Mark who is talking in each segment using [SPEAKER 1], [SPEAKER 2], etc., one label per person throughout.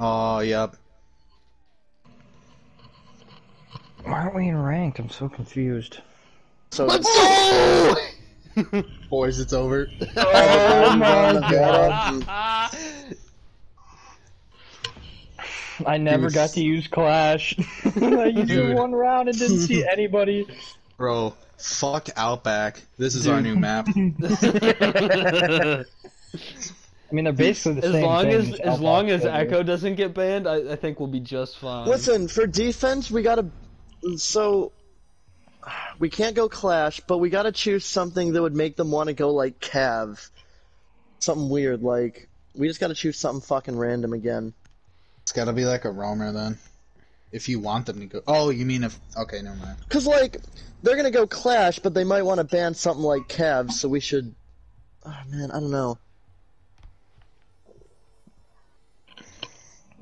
[SPEAKER 1] Oh, yep.
[SPEAKER 2] Why aren't we in ranked? I'm so confused.
[SPEAKER 3] So
[SPEAKER 1] Let's go! Boys, it's over.
[SPEAKER 2] Oh my
[SPEAKER 3] god.
[SPEAKER 2] I never
[SPEAKER 1] Dude.
[SPEAKER 2] got to use Clash. I used it
[SPEAKER 1] Dude.
[SPEAKER 2] one round and didn't see anybody.
[SPEAKER 1] Bro, fuck Outback. This is our new map.
[SPEAKER 2] I mean, they're basically the
[SPEAKER 4] as
[SPEAKER 2] same
[SPEAKER 4] long
[SPEAKER 2] thing,
[SPEAKER 4] as
[SPEAKER 2] just
[SPEAKER 4] as long as
[SPEAKER 2] Outback's.
[SPEAKER 4] Echo doesn't get banned, I, I think we'll be just fine.
[SPEAKER 3] Listen, for defense, we gotta. So. We can't go Clash, but we gotta choose something that would make them want to go like Cav. Something weird, like. We just gotta choose something fucking random again.
[SPEAKER 1] It's gotta be like a roamer then. If you want them to go. Oh, you mean if. Okay, never mind.
[SPEAKER 3] Cause like, they're gonna go Clash, but they might want to ban something like Cav, so we should. Oh man, I don't know.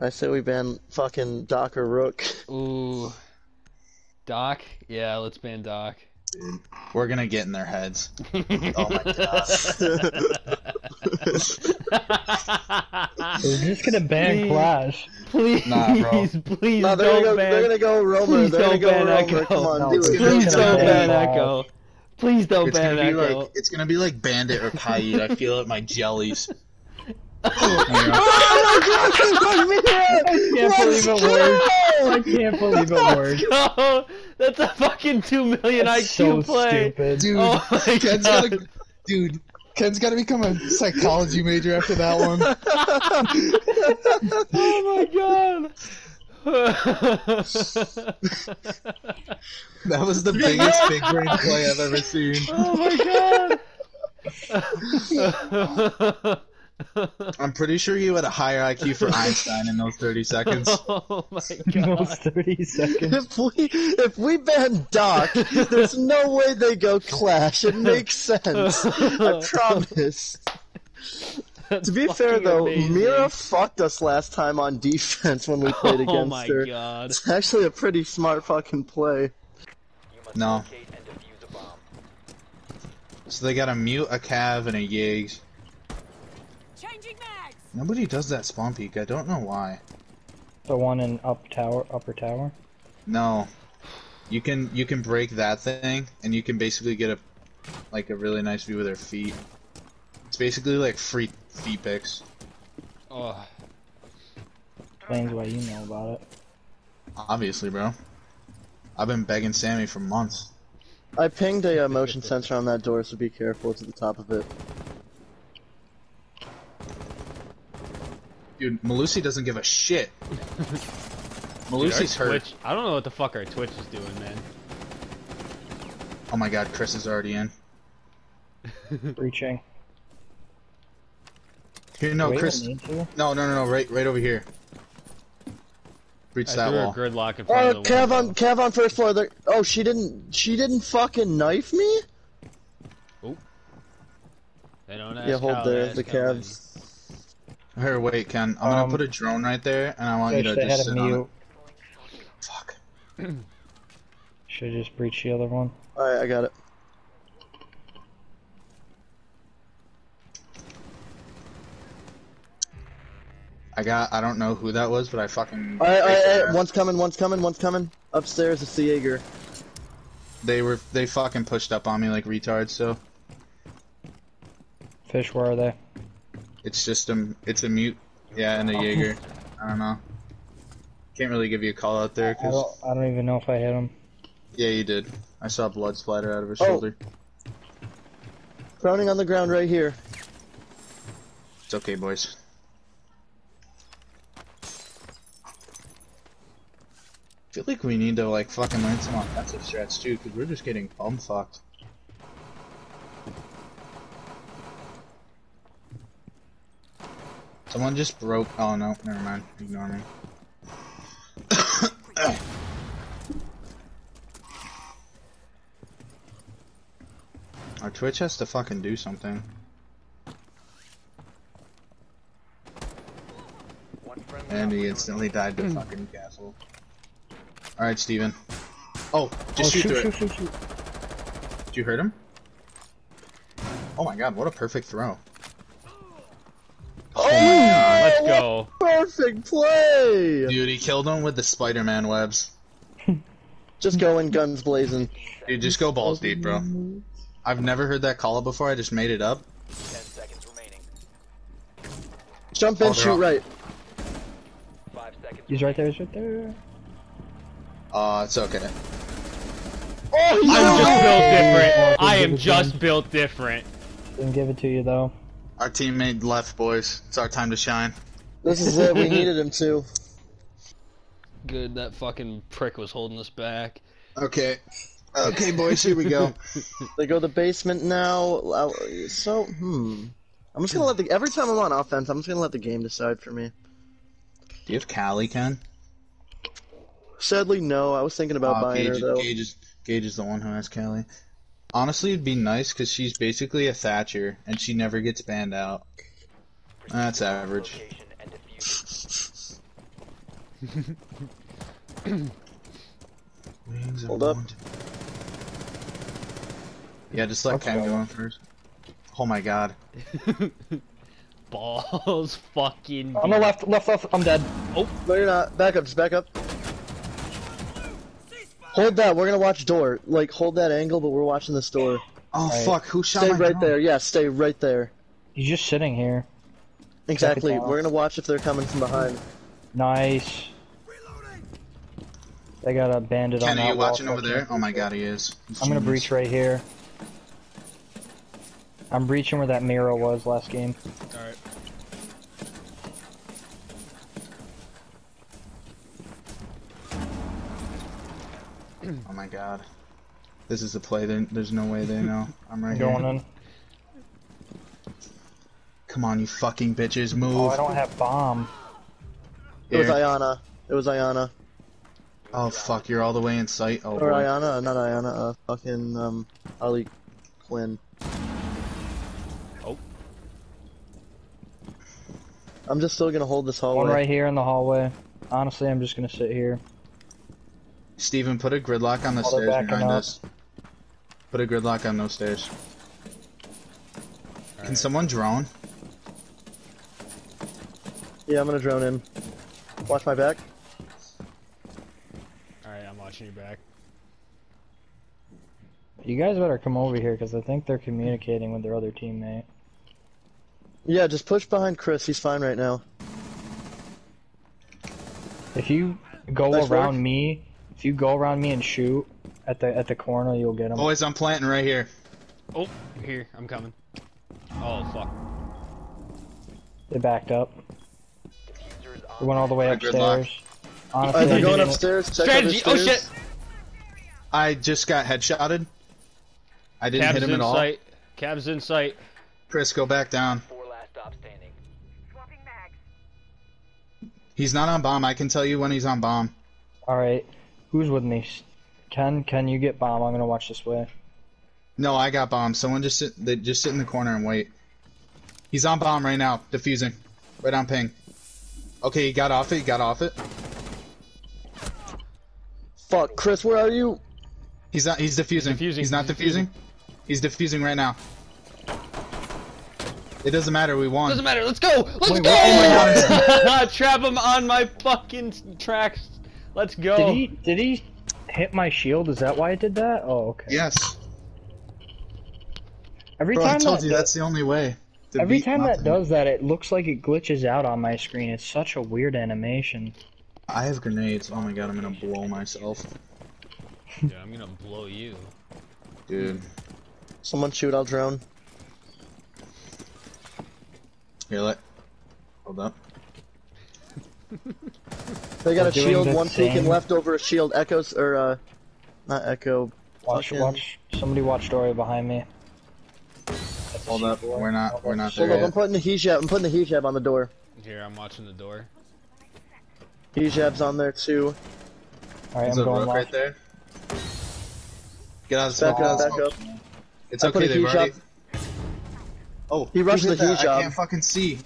[SPEAKER 3] I say we ban fucking Doc or Rook.
[SPEAKER 4] Ooh, Doc. Yeah, let's ban Doc.
[SPEAKER 1] We're gonna get in their heads.
[SPEAKER 3] oh my god.
[SPEAKER 2] We're just gonna ban
[SPEAKER 4] Please.
[SPEAKER 2] Clash.
[SPEAKER 4] please,
[SPEAKER 1] Nah, bro.
[SPEAKER 4] please
[SPEAKER 3] no, they're
[SPEAKER 4] don't
[SPEAKER 3] gonna go.
[SPEAKER 4] ban.
[SPEAKER 3] They're gonna go Romer.
[SPEAKER 4] Please
[SPEAKER 3] They're gonna
[SPEAKER 4] don't
[SPEAKER 3] go
[SPEAKER 4] ban
[SPEAKER 3] Romer.
[SPEAKER 4] Echo.
[SPEAKER 3] Come on,
[SPEAKER 2] No,
[SPEAKER 3] do it.
[SPEAKER 4] Please don't ban
[SPEAKER 2] ban
[SPEAKER 4] Echo. Please don't
[SPEAKER 1] It's
[SPEAKER 4] ban
[SPEAKER 1] gonna be
[SPEAKER 4] Echo.
[SPEAKER 1] like it's gonna be like Bandit or Kaid. I feel it in my jellies. Oh you know?
[SPEAKER 2] I can't believe it worked. I can't believe it worked.
[SPEAKER 4] Oh, that's a fucking two million
[SPEAKER 2] That's
[SPEAKER 4] IQ
[SPEAKER 2] so
[SPEAKER 4] play.
[SPEAKER 2] stupid.
[SPEAKER 1] Dude,
[SPEAKER 4] Oh my
[SPEAKER 1] Ken's
[SPEAKER 4] God.
[SPEAKER 1] gotta, dude, Ken's gotta become a psychology major after that one.
[SPEAKER 4] oh my god.
[SPEAKER 1] That was the biggest big brain play I've ever seen.
[SPEAKER 4] oh my god.
[SPEAKER 1] I'm pretty sure you had a higher IQ for Einstein in those 30 seconds.
[SPEAKER 4] oh my god.
[SPEAKER 2] Almost 30 seconds.
[SPEAKER 3] If we if we ban Doc, there's no way they go Clash. It makes sense. I promise.
[SPEAKER 4] That's
[SPEAKER 3] To be fair though,
[SPEAKER 4] amazing.
[SPEAKER 3] Mira fucked us last time on defense when we played oh against
[SPEAKER 4] Oh my
[SPEAKER 3] her.
[SPEAKER 4] god.
[SPEAKER 3] It's actually a pretty smart fucking play.
[SPEAKER 1] No. So they got a mute, a cav, and a Yiggs.
[SPEAKER 5] Changing mags.
[SPEAKER 1] Nobody does that spawn peek. I don't know why.
[SPEAKER 2] The one in up tower, upper tower.
[SPEAKER 1] No. You can you can break that thing, and you can basically get a like a really nice view of their feet. It's basically like free feet pics.
[SPEAKER 4] Oh.
[SPEAKER 2] Explains why you know about it.
[SPEAKER 1] Obviously, bro. I've been begging Sammy for months.
[SPEAKER 3] I pinged a uh, motion sensor on that door, so be careful. It's at the top of it.
[SPEAKER 1] Dude, Melusi doesn't give a shit.
[SPEAKER 4] Melusi's
[SPEAKER 1] hurt.
[SPEAKER 4] Twitch, I don't know what the fuck our Twitch is doing, man.
[SPEAKER 1] Oh my god, Chris is already in.
[SPEAKER 2] Breaching.
[SPEAKER 1] Here, no,
[SPEAKER 2] Do we
[SPEAKER 1] Chris.
[SPEAKER 2] even need to?
[SPEAKER 1] No, no, no, no, right, right over here. Breach
[SPEAKER 4] I
[SPEAKER 1] that
[SPEAKER 4] threw
[SPEAKER 1] wall.
[SPEAKER 4] a gridlock in uh, front
[SPEAKER 3] Oh,
[SPEAKER 4] of the
[SPEAKER 3] Cav on Cav on first floor. There. Oh, she didn't. She didn't fucking knife me. Oh.
[SPEAKER 4] They don't ask
[SPEAKER 3] Yeah, hold
[SPEAKER 4] how,
[SPEAKER 3] there. The
[SPEAKER 4] ask.
[SPEAKER 3] Cavs.
[SPEAKER 1] Here, wait, Ken. I'm gonna
[SPEAKER 2] Um,
[SPEAKER 1] put a drone right there, and I want you to just
[SPEAKER 2] a
[SPEAKER 1] sit on it. Fuck.
[SPEAKER 2] Should just breach the other one.
[SPEAKER 3] All right, I got it.
[SPEAKER 1] I got. I don't know who that was, but I fucking.
[SPEAKER 3] All right, all right,
[SPEAKER 1] kicked
[SPEAKER 3] right. One's coming. One's coming. One's coming. Upstairs, it's the Jaeger.
[SPEAKER 1] They were. They fucking pushed up on me like retards. So
[SPEAKER 2] Fish, where are they?
[SPEAKER 1] It's just a. It's a mute. Yeah, and a oh. Jaeger. I don't know. Can't really give you a call out there,
[SPEAKER 2] I
[SPEAKER 1] cause
[SPEAKER 2] don't, I don't even know if I hit him.
[SPEAKER 1] yeah, you did. I saw blood splatter out of his
[SPEAKER 3] Oh.
[SPEAKER 1] shoulder.
[SPEAKER 3] Crowning on the ground right here.
[SPEAKER 1] It's okay, boys. I feel like we need to like fucking learn some offensive strats too, because we're just getting bum fucked. Someone just broke. Oh no, never mind. Ignore me. Our Twitch has to fucking do something. And he instantly died to hmm. fucking castle. Alright, Steven. Oh, just
[SPEAKER 2] oh,
[SPEAKER 1] shoot,
[SPEAKER 2] shoot,
[SPEAKER 1] through
[SPEAKER 2] shoot,
[SPEAKER 1] it.
[SPEAKER 2] shoot, shoot.
[SPEAKER 1] Did you hurt him? Oh my god, what a perfect throw.
[SPEAKER 3] Oh, oh!
[SPEAKER 4] Let's go.
[SPEAKER 3] Perfect. Perfect play!
[SPEAKER 1] Dude, he killed him with the Spider-Man webs.
[SPEAKER 3] Just going guns blazing.
[SPEAKER 1] Dude, just go balls deep, bro. I've never heard that call up before. I just made it up.
[SPEAKER 6] Ten seconds remaining.
[SPEAKER 3] Jump in,
[SPEAKER 1] Oh, they're
[SPEAKER 3] shoot
[SPEAKER 1] all-
[SPEAKER 3] right.
[SPEAKER 6] Five seconds.
[SPEAKER 2] He's right there. He's right there.
[SPEAKER 1] Uh, it's okay.
[SPEAKER 3] Oh,
[SPEAKER 4] I'm just built different. I am just built different.
[SPEAKER 2] Didn't give it to you though.
[SPEAKER 1] Our teammate left, boys. It's our time to shine.
[SPEAKER 3] This is it. We needed him to.
[SPEAKER 4] Good, that fucking prick was holding us back.
[SPEAKER 1] Okay. Okay, boys, here we go.
[SPEAKER 3] They go to the basement now. So, hmm. I'm just gonna let the every time I'm on offense, I'm just gonna let the game decide for me.
[SPEAKER 1] Do you have Kali, Ken?
[SPEAKER 3] Sadly, no. I was thinking about
[SPEAKER 1] Uh,
[SPEAKER 3] buying her though.
[SPEAKER 1] Gage, is, Gage is the one who has Kali. Honestly, it'd be nice because she's basically a Thatcher, and she never gets banned out. That's average.
[SPEAKER 6] Location and defuse.
[SPEAKER 1] Wings
[SPEAKER 3] Hold up.
[SPEAKER 1] Wound. Yeah, just let
[SPEAKER 2] Let's
[SPEAKER 1] Ken
[SPEAKER 2] go.
[SPEAKER 1] go in first. Oh my god.
[SPEAKER 4] Balls fucking.
[SPEAKER 2] I'm on the left, left, left. I'm dead. Oh.
[SPEAKER 3] No, you're not. Back up. Just back up. Hold that. We're gonna watch door. Like, hold that angle, but we're watching this door.
[SPEAKER 1] Oh
[SPEAKER 2] Right.
[SPEAKER 1] fuck, who shot
[SPEAKER 3] Stay
[SPEAKER 1] my
[SPEAKER 3] right
[SPEAKER 1] drone?
[SPEAKER 3] there. Yeah, stay right there.
[SPEAKER 2] He's just sitting here.
[SPEAKER 3] Exactly. We're gonna watch if they're coming from behind.
[SPEAKER 2] Nice. They got a bandit on
[SPEAKER 1] Ken,
[SPEAKER 2] that
[SPEAKER 1] are you
[SPEAKER 2] wall,
[SPEAKER 1] watching
[SPEAKER 2] so
[SPEAKER 1] over
[SPEAKER 2] can't
[SPEAKER 1] there? Oh my god, he is. He's
[SPEAKER 2] I'm gonna
[SPEAKER 1] genius.
[SPEAKER 2] breach right here. I'm breaching where that mirror was last game.
[SPEAKER 4] Alright.
[SPEAKER 1] Oh my god. This is a play. They, there's no way they know. I'm right
[SPEAKER 2] I'm
[SPEAKER 1] here.
[SPEAKER 2] going in.
[SPEAKER 1] Come on, you fucking bitches, move.
[SPEAKER 2] Oh, I don't have bomb.
[SPEAKER 3] It was Iana. It was Iana.
[SPEAKER 1] Oh fuck, you're all the way in sight. Oh
[SPEAKER 3] Or
[SPEAKER 1] boy.
[SPEAKER 3] Iana, not Iana, uh, fucking, um, Harley Quinn.
[SPEAKER 4] Oh.
[SPEAKER 3] I'm just still gonna hold this hallway.
[SPEAKER 2] One
[SPEAKER 3] hallway.
[SPEAKER 2] right here in the hallway. Honestly, I'm just gonna sit here.
[SPEAKER 1] Steven, put a gridlock on the
[SPEAKER 2] While
[SPEAKER 1] stairs behind us. Put a gridlock on those stairs. Can someone drone?
[SPEAKER 3] Yeah, I'm gonna drone in. Watch my back.
[SPEAKER 4] Alright, I'm watching you back.
[SPEAKER 2] You guys better come over here because I think they're communicating with their other teammate.
[SPEAKER 3] Yeah, just push behind Chris. He's fine right now.
[SPEAKER 2] If you go
[SPEAKER 3] Nice
[SPEAKER 2] around
[SPEAKER 3] work.
[SPEAKER 2] me, if you go around me and shoot at the at the corner, you'll get them.
[SPEAKER 1] Boys, I'm planting right here.
[SPEAKER 4] Oh, here, I'm coming. Oh, fuck.
[SPEAKER 2] They backed up.
[SPEAKER 6] Diffuser is
[SPEAKER 2] They went all the way
[SPEAKER 1] Alright, good luck.
[SPEAKER 2] upstairs. Honestly,
[SPEAKER 3] Alright, they're
[SPEAKER 2] I
[SPEAKER 3] going upstairs. Check
[SPEAKER 4] Strategy!
[SPEAKER 3] other
[SPEAKER 4] Oh shit!
[SPEAKER 1] I just got headshotted. I didn't
[SPEAKER 4] Cav's
[SPEAKER 1] hit him
[SPEAKER 4] in
[SPEAKER 1] at all.
[SPEAKER 4] sight. Cav's in sight.
[SPEAKER 1] Chris, go back down.
[SPEAKER 6] Four last stop standing.
[SPEAKER 5] Swapping mags.
[SPEAKER 1] He's not on bomb. I can tell you when he's on bomb.
[SPEAKER 2] All right, who's with me? Ken, can you get bomb? I'm gonna watch this way.
[SPEAKER 1] No, I got bomb. Someone just sit. They just sit in the corner and wait. He's on bomb right now, defusing. Right on ping. Okay, he got off it. He got off it.
[SPEAKER 3] Fuck, Chris, where are you?
[SPEAKER 1] He's not. He's defusing.
[SPEAKER 4] defusing,
[SPEAKER 1] He's not
[SPEAKER 4] he's
[SPEAKER 1] defusing. He's defusing right now. It doesn't matter. We won.
[SPEAKER 4] Doesn't matter. Let's go. Let's
[SPEAKER 2] Wait,
[SPEAKER 4] go.
[SPEAKER 2] what?
[SPEAKER 4] Oh Trap him on my fucking tracks. Let's go.
[SPEAKER 2] Did he did he hit my shield? Is that why it did that? Oh, okay.
[SPEAKER 1] Yes.
[SPEAKER 2] Every
[SPEAKER 1] Bro, I
[SPEAKER 2] time
[SPEAKER 1] told
[SPEAKER 2] that
[SPEAKER 1] you
[SPEAKER 2] does-
[SPEAKER 1] that's the only way.
[SPEAKER 2] every
[SPEAKER 1] beat
[SPEAKER 2] time that does that, it looks like it glitches out on my screen. It's such a weird animation.
[SPEAKER 1] I have grenades. Oh my god, I'm gonna blow myself,
[SPEAKER 4] Dude, I'm gonna blow you.
[SPEAKER 1] dude.
[SPEAKER 3] Someone shoot, I'll drone.
[SPEAKER 1] Here, let. Hold up.
[SPEAKER 3] They got a shield,
[SPEAKER 2] the
[SPEAKER 3] one taken
[SPEAKER 2] same.
[SPEAKER 3] left over a shield. Echoes, or, uh, not Echo.
[SPEAKER 2] Watch,
[SPEAKER 3] Fucking-
[SPEAKER 2] watch. Somebody watch Dory behind me.
[SPEAKER 1] Hold up. We're not. We're not
[SPEAKER 3] Hold
[SPEAKER 1] there
[SPEAKER 3] up, I'm putting the hijab. I'm putting the hijab on the door.
[SPEAKER 4] Here, I'm watching the door.
[SPEAKER 3] Hijab's on there too.
[SPEAKER 2] All right, I'm
[SPEAKER 1] a
[SPEAKER 2] going
[SPEAKER 1] rook
[SPEAKER 2] left.
[SPEAKER 1] right there. Get out of the
[SPEAKER 3] Back
[SPEAKER 1] smoke.
[SPEAKER 3] up,
[SPEAKER 1] get out of
[SPEAKER 3] back up.
[SPEAKER 1] It's
[SPEAKER 3] I put
[SPEAKER 1] okay. They've already. Oh,
[SPEAKER 3] He rushed
[SPEAKER 1] who
[SPEAKER 3] the
[SPEAKER 1] that? I can't fucking see.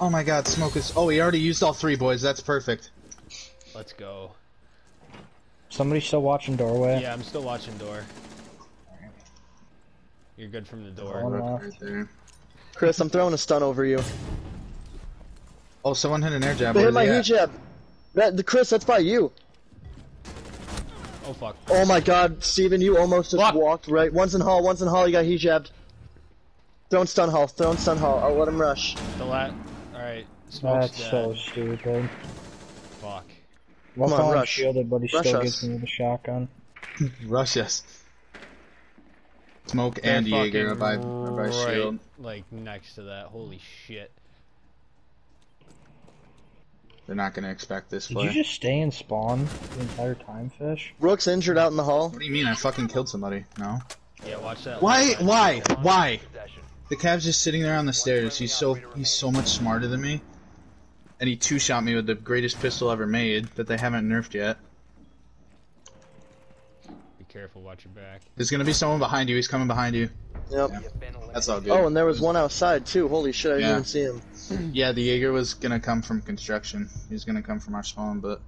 [SPEAKER 1] Oh my god, smoke is. Oh, he already used all three, boys. That's perfect.
[SPEAKER 4] Let's go.
[SPEAKER 2] Somebody still watching doorway.
[SPEAKER 4] Yeah, I'm still watching door. You're good from the door.
[SPEAKER 2] Oh,
[SPEAKER 1] Rook right there.
[SPEAKER 3] Chris, I'm throwing a stun over you.
[SPEAKER 1] Oh, someone hit an air jab.
[SPEAKER 3] They hit my
[SPEAKER 1] is he
[SPEAKER 3] heat jab. That, the Chris, that's by you.
[SPEAKER 4] Oh fuck.
[SPEAKER 3] Oh my god, Steven, you almost just
[SPEAKER 4] Fuck.
[SPEAKER 3] walked right. One's in hall, one's in hall, you got heat jabbed. Throwing stun hall, throwing stun hall. I'll let him rush.
[SPEAKER 4] The lat. All right. Smoke's
[SPEAKER 2] That's
[SPEAKER 4] dead.
[SPEAKER 2] so stupid.
[SPEAKER 4] Fuck.
[SPEAKER 2] Well,
[SPEAKER 3] Come on, rush.
[SPEAKER 2] shielded, but he
[SPEAKER 3] Rush
[SPEAKER 2] still
[SPEAKER 3] us.
[SPEAKER 2] gets me with a shotgun.
[SPEAKER 1] Rush us. Smoke
[SPEAKER 4] They're
[SPEAKER 1] and Jaeger are by, are by
[SPEAKER 4] right,
[SPEAKER 1] shield.
[SPEAKER 4] Like next to that. Holy shit.
[SPEAKER 1] They're not gonna expect this
[SPEAKER 2] Did
[SPEAKER 1] play.
[SPEAKER 2] you just stay and spawn the entire time, fish?
[SPEAKER 3] Rook's injured out in the hall.
[SPEAKER 1] What do you mean? I fucking killed somebody. No.
[SPEAKER 4] Yeah, watch that.
[SPEAKER 1] Why?
[SPEAKER 4] left side.
[SPEAKER 1] Why? Why?
[SPEAKER 6] Possession.
[SPEAKER 1] The Cav's just sitting there on the stairs. He's so he's so much smarter than me, and he two shot me with the greatest pistol ever made that they haven't nerfed yet.
[SPEAKER 4] Be careful. Watch your back.
[SPEAKER 1] There's gonna be someone behind you. He's coming behind you.
[SPEAKER 3] Yep.
[SPEAKER 6] You have been eliminated.
[SPEAKER 1] That's all good.
[SPEAKER 3] Oh, and there was one outside too. Holy shit, I didn't even see him.
[SPEAKER 1] Yeah, the Jaeger was gonna come from construction. He's gonna come from our spawn, but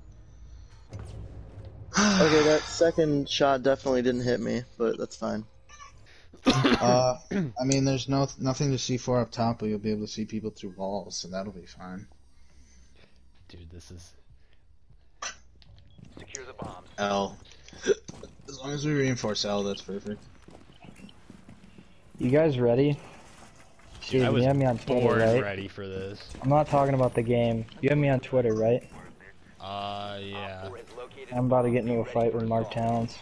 [SPEAKER 3] Okay, that second shot definitely didn't hit me, but that's fine.
[SPEAKER 1] Uh, I mean, there's no nothing to see for up top, but you'll be able to see people through walls, so that'll be fine.
[SPEAKER 4] Dude, this is.
[SPEAKER 6] Secure the bombs.
[SPEAKER 1] L. As long as we reinforce L, that's perfect.
[SPEAKER 2] You guys ready?
[SPEAKER 4] Dude,
[SPEAKER 2] Steven,
[SPEAKER 4] I was
[SPEAKER 2] you have me on Twitter,
[SPEAKER 4] born
[SPEAKER 2] right?
[SPEAKER 4] ready for this.
[SPEAKER 2] I'm not talking about the game. You have me on Twitter, right?
[SPEAKER 4] Uh, yeah.
[SPEAKER 6] Op four has located
[SPEAKER 2] I'm about to get into a fight with Mark. Towns.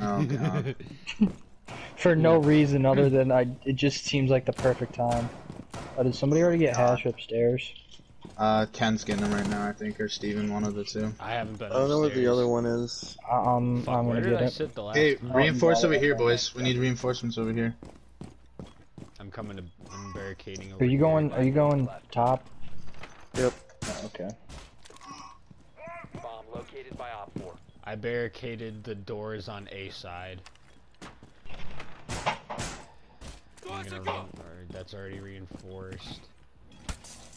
[SPEAKER 1] Oh god.
[SPEAKER 2] For no reason other than I, it just seems like the perfect time. Oh, did somebody already get hash upstairs?
[SPEAKER 1] uh, Ken's getting them right now, I think, or Steven, one of the two.
[SPEAKER 4] I haven't been.
[SPEAKER 3] I don't know what the other one is.
[SPEAKER 2] Uh, Um,
[SPEAKER 4] Fuck,
[SPEAKER 2] I'm
[SPEAKER 4] where
[SPEAKER 2] gonna
[SPEAKER 4] did
[SPEAKER 2] get
[SPEAKER 4] I
[SPEAKER 2] it.
[SPEAKER 4] sit the last?
[SPEAKER 1] Hey,
[SPEAKER 4] time?
[SPEAKER 1] reinforce over here, boys. We need reinforcements over here.
[SPEAKER 4] I'm coming to. I'm barricading over
[SPEAKER 2] Are you
[SPEAKER 4] here.
[SPEAKER 2] going? Are you going top?
[SPEAKER 3] Yep.
[SPEAKER 2] Oh, okay.
[SPEAKER 6] Bomb located by Op 4.
[SPEAKER 4] I barricaded the doors on A side. I'm gonna re- or that's already reinforced.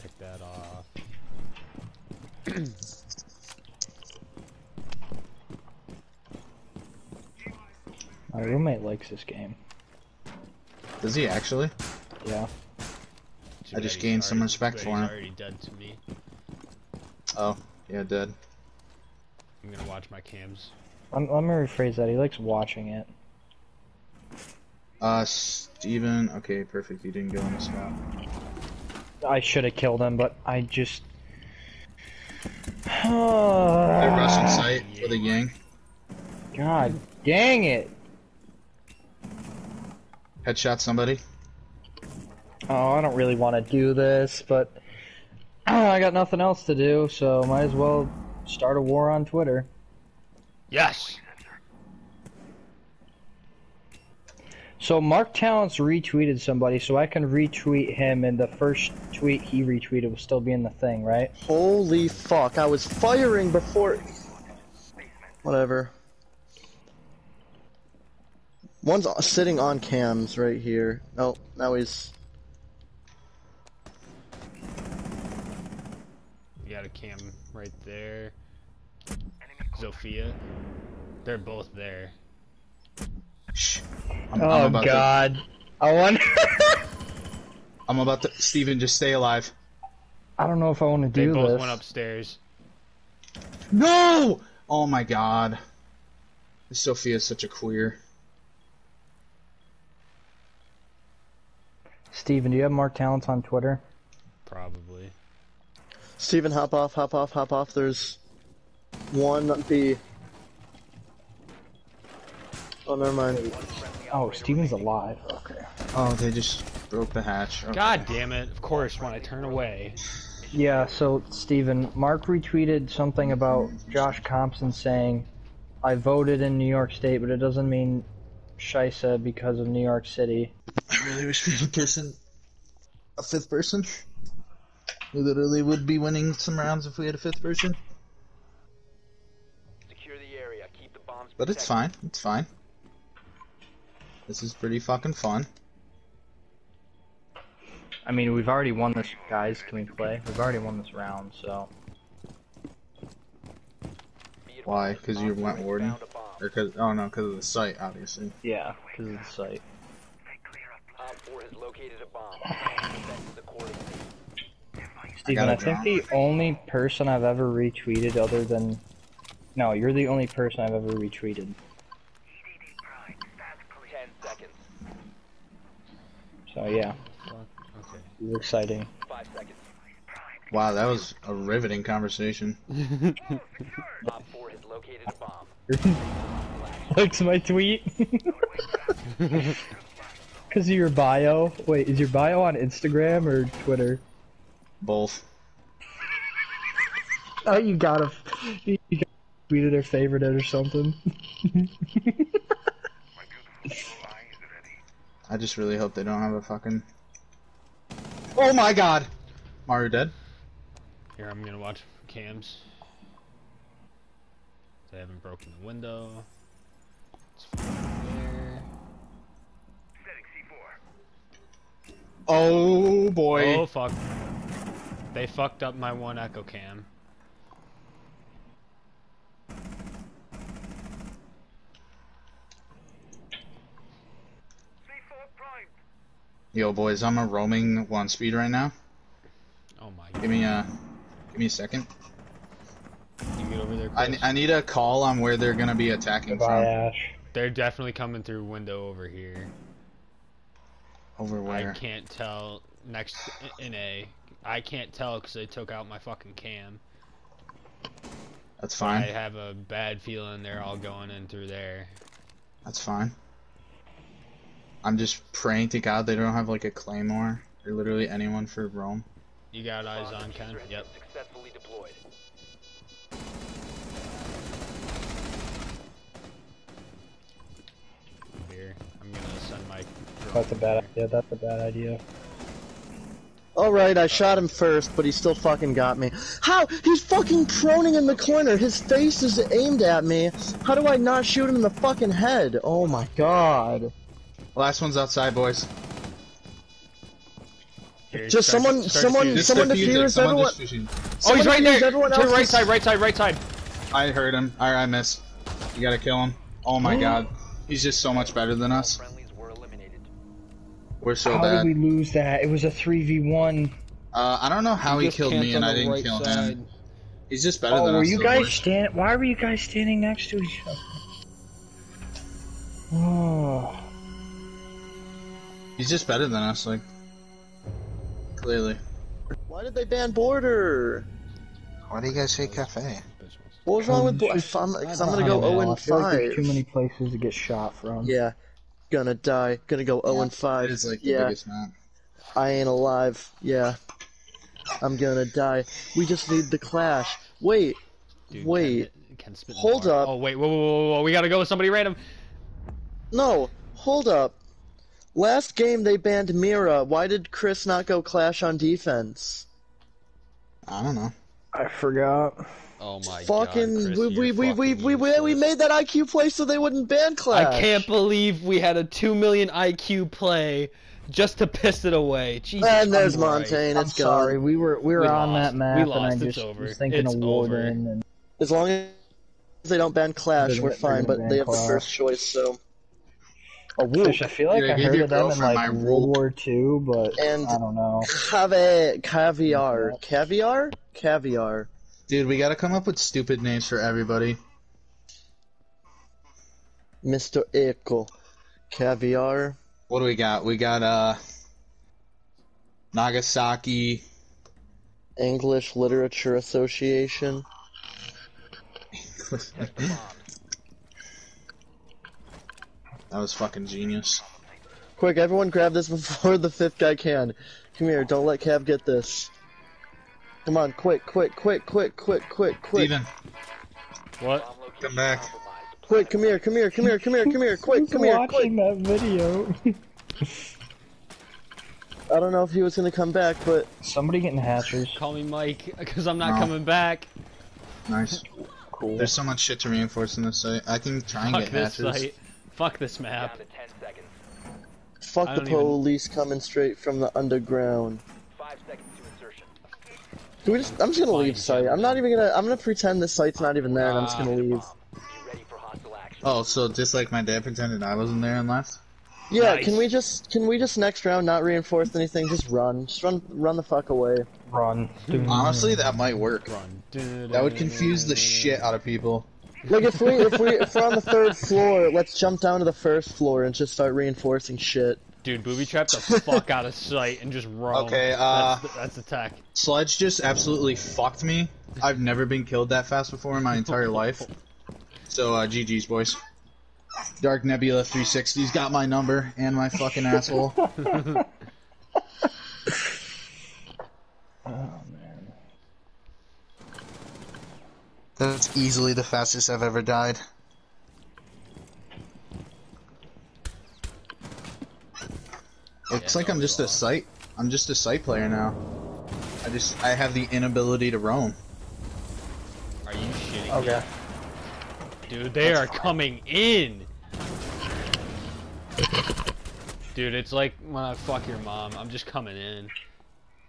[SPEAKER 4] Pick that off.
[SPEAKER 2] My roommate likes this game.
[SPEAKER 1] Does he actually?
[SPEAKER 2] Yeah.
[SPEAKER 4] Too
[SPEAKER 1] I just
[SPEAKER 4] bad he's
[SPEAKER 1] gained some respect for him.
[SPEAKER 4] Already dead to me.
[SPEAKER 1] Oh, yeah, dead.
[SPEAKER 4] I'm gonna watch my cams.
[SPEAKER 2] Let, let me rephrase that. He likes watching it.
[SPEAKER 1] Uh, Steven. Okay, perfect. You didn't go in the spot.
[SPEAKER 2] I should have killed him, but I just.
[SPEAKER 1] They're rushing site with a yang.
[SPEAKER 2] God dang it!
[SPEAKER 1] Headshot somebody.
[SPEAKER 2] Oh, I don't really want to do this, but I got nothing else to do, so might as well start a war on Twitter.
[SPEAKER 4] Yes.
[SPEAKER 2] So Mark Talents retweeted somebody, so I can retweet him, and the first tweet he retweeted will still be in the thing, right?
[SPEAKER 3] Holy fuck, I was firing before. Whatever. One's sitting on cams right here. Oh, now he's.
[SPEAKER 4] You got a cam right there. Zofia. They're both there.
[SPEAKER 1] Shh. I'm, I'm oh, about To,
[SPEAKER 2] I wonder.
[SPEAKER 1] I'm about to. Steven, just stay alive.
[SPEAKER 2] I don't know if I want to do this.
[SPEAKER 4] They
[SPEAKER 2] do
[SPEAKER 4] both
[SPEAKER 2] this.
[SPEAKER 4] went upstairs.
[SPEAKER 1] No! Oh my god. Zofia is such a queer.
[SPEAKER 2] Steven, do you have Mark Talents on Twitter?
[SPEAKER 4] Probably.
[SPEAKER 3] Steven, hop off, hop off, hop off. There's one B. Oh, never mind.
[SPEAKER 2] Oh, Steven's alive. Okay.
[SPEAKER 1] Oh, they just broke the hatch. Okay.
[SPEAKER 4] God damn it! Of course, when I turn away.
[SPEAKER 2] Yeah, so Steven, Mark retweeted something about Josh Thompson saying, I voted in New York State, but it doesn't mean Shisa because of New York City.
[SPEAKER 1] I really wish we had a person, a fifth person. We literally would be winning some rounds if we had a fifth person.
[SPEAKER 6] Secure the area. Keep the bombs
[SPEAKER 1] But it's fine. It's fine. This is pretty fucking fun.
[SPEAKER 2] I mean, we've already won this, guys. Can we play? We've already won this round, so.
[SPEAKER 1] Why? Because you went warden?
[SPEAKER 6] found a bomb.
[SPEAKER 1] Or cause, oh no, because of the site, obviously.
[SPEAKER 2] Yeah, because of the site.
[SPEAKER 6] Op 4 has located a bomb. Defend it accordingly.
[SPEAKER 2] Steven, I,
[SPEAKER 1] gotta
[SPEAKER 2] think the only person I've ever retweeted other than. No, you're the only person I've ever retweeted.
[SPEAKER 6] Ten seconds.
[SPEAKER 2] So yeah,
[SPEAKER 4] Okay.
[SPEAKER 2] it was exciting.
[SPEAKER 6] Five seconds.
[SPEAKER 1] Wow, that was a riveting conversation.
[SPEAKER 6] Op 4 has located a bomb.
[SPEAKER 2] Likes my tweet. Cause of your bio. Wait, is your bio on Instagram or Twitter?
[SPEAKER 1] Both.
[SPEAKER 2] Oh, you gotta, you gotta tweet it or favorite it or something.
[SPEAKER 1] I just really hope they don't have a fucking. Oh my god! Mario dead?
[SPEAKER 4] Here, I'm gonna watch cams. They haven't broken the window. It's fine there.
[SPEAKER 1] Oh boy.
[SPEAKER 4] Oh fuck. They fucked up my one echo cam.
[SPEAKER 1] Yo, boys, I'm a roaming one speed right now.
[SPEAKER 4] Oh my
[SPEAKER 1] Give me uh, a, give me a second.
[SPEAKER 4] You get over there,
[SPEAKER 1] I, I need a call on where they're gonna be attacking
[SPEAKER 2] Goodbye,
[SPEAKER 1] from.
[SPEAKER 2] Ash.
[SPEAKER 4] They're definitely coming through window over here.
[SPEAKER 1] Over where?
[SPEAKER 4] I can't tell next in A. I can't tell because they took out my fucking cam.
[SPEAKER 1] That's fine.
[SPEAKER 4] I have a bad feeling they're all going in through there.
[SPEAKER 1] That's fine. I'm just praying to God they don't have like a claymore or literally anyone for Rome.
[SPEAKER 4] You got eyes on Ken? Yep.
[SPEAKER 6] Successfully deployed.
[SPEAKER 4] Here, I'm gonna send my.
[SPEAKER 2] That's a bad idea. That's a bad idea.
[SPEAKER 3] Alright, I shot him first, but he still fucking got me. How? He's fucking proning in the corner. His face is aimed at me. How do I not shoot him in the fucking head? Oh my god.
[SPEAKER 1] Last one's outside, boys.
[SPEAKER 4] Here,
[SPEAKER 3] Just
[SPEAKER 4] start-
[SPEAKER 3] someone-
[SPEAKER 4] start
[SPEAKER 3] someone-
[SPEAKER 4] shooting.
[SPEAKER 1] Just
[SPEAKER 3] someone
[SPEAKER 1] defusing,
[SPEAKER 3] defuse
[SPEAKER 1] someone
[SPEAKER 3] everyone-
[SPEAKER 1] defusing.
[SPEAKER 4] Oh, he's right there.
[SPEAKER 3] everyone
[SPEAKER 4] To the right
[SPEAKER 3] else's-
[SPEAKER 4] side, right side, right side.
[SPEAKER 1] I heard him. Alright, I missed. You gotta kill him. Oh my god. He's just so much better than us.
[SPEAKER 6] friendlies were eliminated.
[SPEAKER 1] We're so
[SPEAKER 2] How
[SPEAKER 1] bad.
[SPEAKER 2] did we lose that? It was a three v one.
[SPEAKER 1] Uh, I don't know how he
[SPEAKER 4] just
[SPEAKER 1] killed me and I didn't
[SPEAKER 4] right
[SPEAKER 1] kill
[SPEAKER 4] side.
[SPEAKER 1] him. He's just better
[SPEAKER 2] Oh,
[SPEAKER 1] than
[SPEAKER 2] were
[SPEAKER 1] us.
[SPEAKER 2] you guys
[SPEAKER 1] boys.
[SPEAKER 2] stand? Why were you guys standing next to each other? Oh,
[SPEAKER 1] He's just better than us, like. Clearly.
[SPEAKER 3] Why did they ban border?
[SPEAKER 1] Why do you guys say cafe?
[SPEAKER 3] What was wrong with border? If I'm, cause I'm gonna go oh
[SPEAKER 2] I don't
[SPEAKER 3] 0
[SPEAKER 2] know. I
[SPEAKER 3] and
[SPEAKER 2] feel like there's
[SPEAKER 3] 5.
[SPEAKER 2] too many places to get shot from.
[SPEAKER 3] Yeah. Gonna die. Gonna go 0 and 5.
[SPEAKER 1] is like the
[SPEAKER 3] yeah.
[SPEAKER 1] biggest map.
[SPEAKER 3] I ain't alive. Yeah. I'm gonna die. We just need the clash. Wait.
[SPEAKER 4] Dude,
[SPEAKER 3] Wait.
[SPEAKER 4] Ken, Ken spit in the
[SPEAKER 3] Hold up.
[SPEAKER 4] Oh wait, whoa, whoa, whoa, whoa, we gotta go with somebody random.
[SPEAKER 3] No. Hold up. Last game they banned Mira. Why did Chris not go clash on defense?
[SPEAKER 1] I don't know.
[SPEAKER 2] I forgot.
[SPEAKER 4] Oh my
[SPEAKER 3] fucking
[SPEAKER 4] god, Chris,
[SPEAKER 3] we, we, we, we,
[SPEAKER 4] fucking
[SPEAKER 3] we, we, we
[SPEAKER 4] useless.
[SPEAKER 3] made that IQ play so they wouldn't ban clash.
[SPEAKER 4] I can't believe we had a two million IQ play just to piss it away. Jesus
[SPEAKER 3] And there's
[SPEAKER 4] Christ.
[SPEAKER 3] Montagne.
[SPEAKER 2] I'm
[SPEAKER 3] It's
[SPEAKER 2] sorry.
[SPEAKER 3] gone.
[SPEAKER 2] We were we were
[SPEAKER 4] We
[SPEAKER 2] on
[SPEAKER 4] lost.
[SPEAKER 2] that map,
[SPEAKER 4] We
[SPEAKER 2] and. I
[SPEAKER 4] It's
[SPEAKER 2] just
[SPEAKER 4] over.
[SPEAKER 2] was thinking
[SPEAKER 4] It's
[SPEAKER 2] of
[SPEAKER 4] over.
[SPEAKER 2] Warden. And
[SPEAKER 3] As long as they don't ban clash, we're fine. But they
[SPEAKER 2] ban
[SPEAKER 3] have the first choice, so. Oh,
[SPEAKER 2] Fish, I feel like
[SPEAKER 1] Dude, I
[SPEAKER 2] I heard of them in like World
[SPEAKER 1] rule.
[SPEAKER 2] War II, but
[SPEAKER 3] And-
[SPEAKER 2] I don't know.
[SPEAKER 3] Cave, caviar. Caviar? Caviar.
[SPEAKER 1] Dude, we gotta come up with stupid names for everybody.
[SPEAKER 3] Mr. Echo. Caviar.
[SPEAKER 1] What do we got? We got, uh. Nagasaki.
[SPEAKER 3] English Literature Association.
[SPEAKER 6] Protect the bombs.
[SPEAKER 1] That was fucking genius.
[SPEAKER 3] Quick, everyone grab this before the fifth guy can. Come here, don't let Cav get this. Come on, quick, quick, quick, quick, quick, quick, quick.
[SPEAKER 1] Steven,
[SPEAKER 4] What?
[SPEAKER 1] Come back.
[SPEAKER 3] Quick, come here, come here, come here, come here, come here, quick, come here, quick.
[SPEAKER 2] watching that video.
[SPEAKER 3] I don't know if he was gonna come back, but
[SPEAKER 2] Somebody getting hatchers.
[SPEAKER 4] Call me Mike, because I'm not
[SPEAKER 1] No.
[SPEAKER 4] coming back.
[SPEAKER 1] nice.
[SPEAKER 2] Cool.
[SPEAKER 1] There's so much shit to reinforce in this site. I can try and
[SPEAKER 4] Fuck
[SPEAKER 1] get
[SPEAKER 4] this site. Fuck this map.
[SPEAKER 6] 10 seconds.
[SPEAKER 3] fuck the
[SPEAKER 4] don't even-
[SPEAKER 3] police coming straight from the underground.
[SPEAKER 6] Five seconds to insertion.
[SPEAKER 3] Do we just, I'm just gonna
[SPEAKER 4] Fine,
[SPEAKER 3] leave site. I'm not even gonna. I'm gonna pretend this site's not even there, and I'm just gonna
[SPEAKER 6] ah,
[SPEAKER 3] leave.
[SPEAKER 6] Be ready for hostile action.
[SPEAKER 1] Oh, so just like my dad pretended I wasn't there and left?
[SPEAKER 3] Yeah,
[SPEAKER 4] Nice.
[SPEAKER 3] can we just can we just next round not reinforce anything? Just run, just run, run the fuck away.
[SPEAKER 2] Run.
[SPEAKER 1] Honestly, that might work.
[SPEAKER 4] Run.
[SPEAKER 1] That would confuse the shit out of people.
[SPEAKER 3] Like if we if we if we're on the third floor, let's jump down to the first floor and just start reinforcing shit.
[SPEAKER 4] Dude, booby trap the fuck out of site and just roam.
[SPEAKER 1] Okay, uh,
[SPEAKER 4] That's the, that's the tech.
[SPEAKER 1] Sledge just absolutely fucked me. I've never been killed that fast before in my entire life. So, uh, GG's, boys. Dark Nebula 360's got my number and my fucking asshole.
[SPEAKER 2] Oh man.
[SPEAKER 1] That's easily the fastest I've ever died. Looks
[SPEAKER 4] Yeah,
[SPEAKER 1] like I'm just a
[SPEAKER 4] wrong.
[SPEAKER 1] site. I'm just a site player now. I just I have the inability to roam.
[SPEAKER 4] Are you shitting me?
[SPEAKER 2] Okay.
[SPEAKER 4] Dude, they are coming in! Dude, it's like when I fuck your mom. I'm just coming in.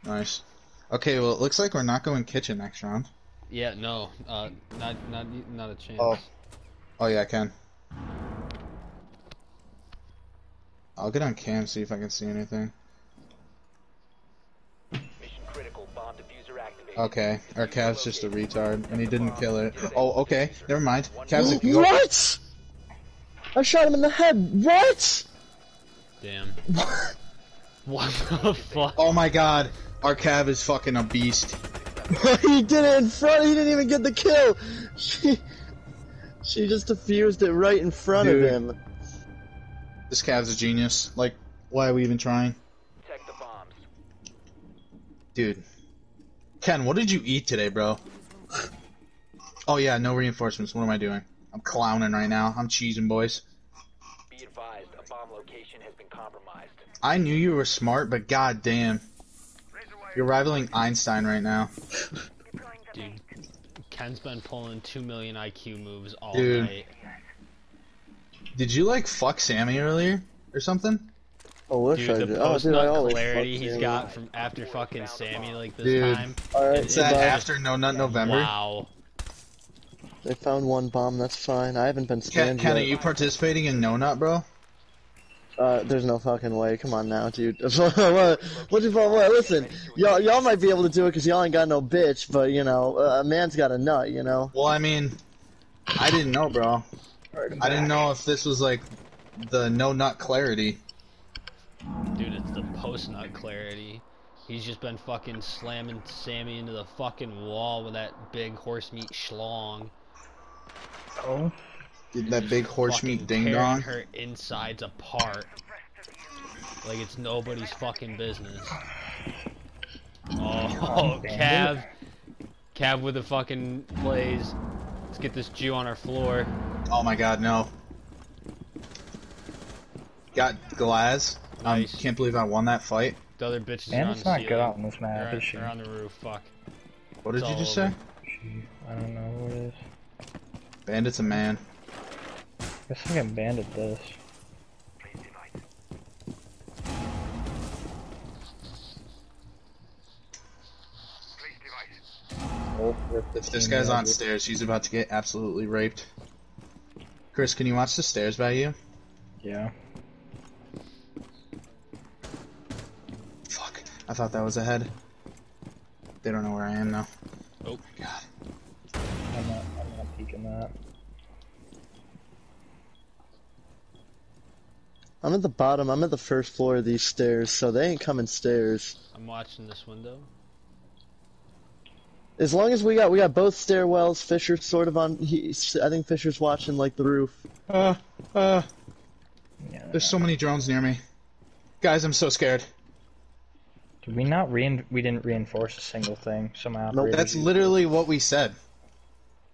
[SPEAKER 1] Nice. Okay, well it looks like we're not going kitchen next round.
[SPEAKER 4] Yeah, no, uh, not, not, not a chance.
[SPEAKER 1] Oh. Oh yeah, I can. I'll get on cam see if I can see anything.
[SPEAKER 6] Mission critical. Bomb diffuser activated.
[SPEAKER 1] Okay, our Cav's just a retard, and he didn't kill it. Oh, okay, never mind. Cav's a.
[SPEAKER 3] What? I shot him in the head. What?
[SPEAKER 4] Damn. what the fuck?
[SPEAKER 1] Oh my god, our Cav is fucking a beast.
[SPEAKER 3] he did it in front. He didn't even get the kill. She, she just defused it right in front
[SPEAKER 1] Dude.
[SPEAKER 3] of him.
[SPEAKER 1] This Cav's a genius. Like, why are we even trying?
[SPEAKER 6] Protect the bombs.
[SPEAKER 1] Dude. Ken, what did you eat today, bro? Oh yeah, no reinforcements. What am I doing? I'm clowning right now. I'm cheesing, boys.
[SPEAKER 6] Be advised, a bomb location has been compromised.
[SPEAKER 1] I knew you were smart, but god damn. You're rivaling Einstein right now.
[SPEAKER 4] Dude, Ken's been pulling 2 million IQ moves all
[SPEAKER 1] Dude.
[SPEAKER 4] night.
[SPEAKER 1] Did you like fuck Sammy earlier or something?
[SPEAKER 3] I wish
[SPEAKER 4] Dude,
[SPEAKER 3] I
[SPEAKER 4] the
[SPEAKER 3] did. Oh,
[SPEAKER 4] post
[SPEAKER 3] dude, I
[SPEAKER 4] nut
[SPEAKER 3] always
[SPEAKER 4] clarity
[SPEAKER 3] fuck
[SPEAKER 4] he's
[SPEAKER 3] you.
[SPEAKER 4] got from after fucking Sammy like this
[SPEAKER 1] Dude.
[SPEAKER 4] time.
[SPEAKER 3] Alright,
[SPEAKER 1] Is that after No Nut November?
[SPEAKER 4] Wow.
[SPEAKER 3] They found one bomb. That's fine. I haven't been
[SPEAKER 1] Ken, Ken, are you participating in No Nut, bro?
[SPEAKER 3] Uh, there's no fucking way. Come on now, dude. what, what you what, Listen, y'all, y'all might be able to do it because y'all ain't got no bitch, but you know, uh, a man's got a nut. You know.
[SPEAKER 1] Well, I mean, I didn't know, bro. I didn't know if this was like the No Nut clarity.
[SPEAKER 4] Dude, it's the post nut clarity. He's just been fucking slamming Sammy into the fucking wall with that big horse meat schlong.
[SPEAKER 2] Oh.
[SPEAKER 1] Did that big horse meat ding dong?
[SPEAKER 4] her insides apart. Like it's nobody's fucking business. Oh, Cav. Cav with the fucking plays. Let's get this Jew on our floor.
[SPEAKER 1] Oh my god, no. Got Glaz. Um,
[SPEAKER 4] Nice.
[SPEAKER 1] can't believe I won that fight.
[SPEAKER 4] The other bitches
[SPEAKER 2] And
[SPEAKER 4] are on
[SPEAKER 2] it's
[SPEAKER 4] the
[SPEAKER 2] not
[SPEAKER 4] ceiling.
[SPEAKER 2] good on this
[SPEAKER 4] They're
[SPEAKER 2] map, is she?
[SPEAKER 4] they're on the roof. Fuck.
[SPEAKER 1] What did
[SPEAKER 4] It's
[SPEAKER 1] you just
[SPEAKER 4] over.
[SPEAKER 1] say?
[SPEAKER 2] She, I don't know who it is.
[SPEAKER 1] Bandit's a man.
[SPEAKER 2] Guess I can bandit this. Oh, rip
[SPEAKER 1] If this guy's on stairs, he's about to get absolutely raped. Chris, can you watch the stairs by you?
[SPEAKER 2] Yeah.
[SPEAKER 1] Fuck. I thought that was ahead. They don't know where I am now.
[SPEAKER 4] Oh.
[SPEAKER 1] God.
[SPEAKER 2] I'm not, I'm not peeking that.
[SPEAKER 3] I'm at the bottom. I'm at the first floor of these stairs, so they ain't coming stairs.
[SPEAKER 4] I'm watching this window.
[SPEAKER 3] As long as we got we got both stairwells. Fisher's sort of on. He, I think Fisher's watching like the roof.
[SPEAKER 1] Uh, uh,
[SPEAKER 2] Yeah.
[SPEAKER 1] there's so many drones near me. Guys, I'm so scared.
[SPEAKER 2] Did we not rein we didn't reinforce a single thing? Some operators.
[SPEAKER 1] That's literally what we said.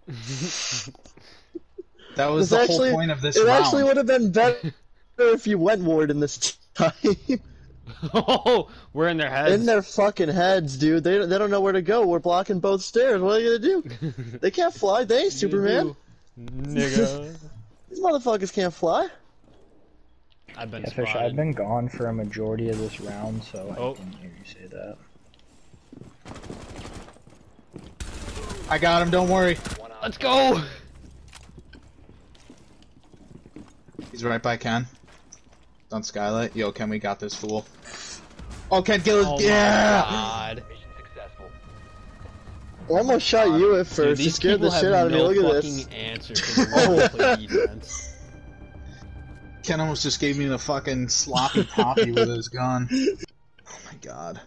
[SPEAKER 1] That was
[SPEAKER 3] It's
[SPEAKER 1] the
[SPEAKER 3] actually-
[SPEAKER 1] whole point of this
[SPEAKER 3] It
[SPEAKER 1] round.
[SPEAKER 3] actually would have been better if you went Warden this time.
[SPEAKER 4] Oh, we're in their heads.
[SPEAKER 3] In their fucking heads, dude. They they don't know where to go. We're blocking both stairs. What are you gonna do? they can't fly. They Superman.
[SPEAKER 4] Nigga.
[SPEAKER 3] These motherfuckers can't fly.
[SPEAKER 4] I've been
[SPEAKER 2] Yeah, Fish. I've been gone for a majority of this round, so
[SPEAKER 4] Oh.
[SPEAKER 2] I didn't hear you say that.
[SPEAKER 1] I got him, don't worry.
[SPEAKER 4] Let's go!
[SPEAKER 1] He's right by Ken. On Skylight? Yo, Ken, we got this fool. Oh, Ken, kill
[SPEAKER 4] Oh
[SPEAKER 1] yeah!
[SPEAKER 4] My god.
[SPEAKER 3] I almost shot you at
[SPEAKER 4] Dude,
[SPEAKER 3] first. you scared the shit
[SPEAKER 4] have
[SPEAKER 3] out of me. Look at this.
[SPEAKER 4] answer for the way to play defense.
[SPEAKER 1] Ken almost just gave me the fucking sloppy poppy with his gun. Oh my god.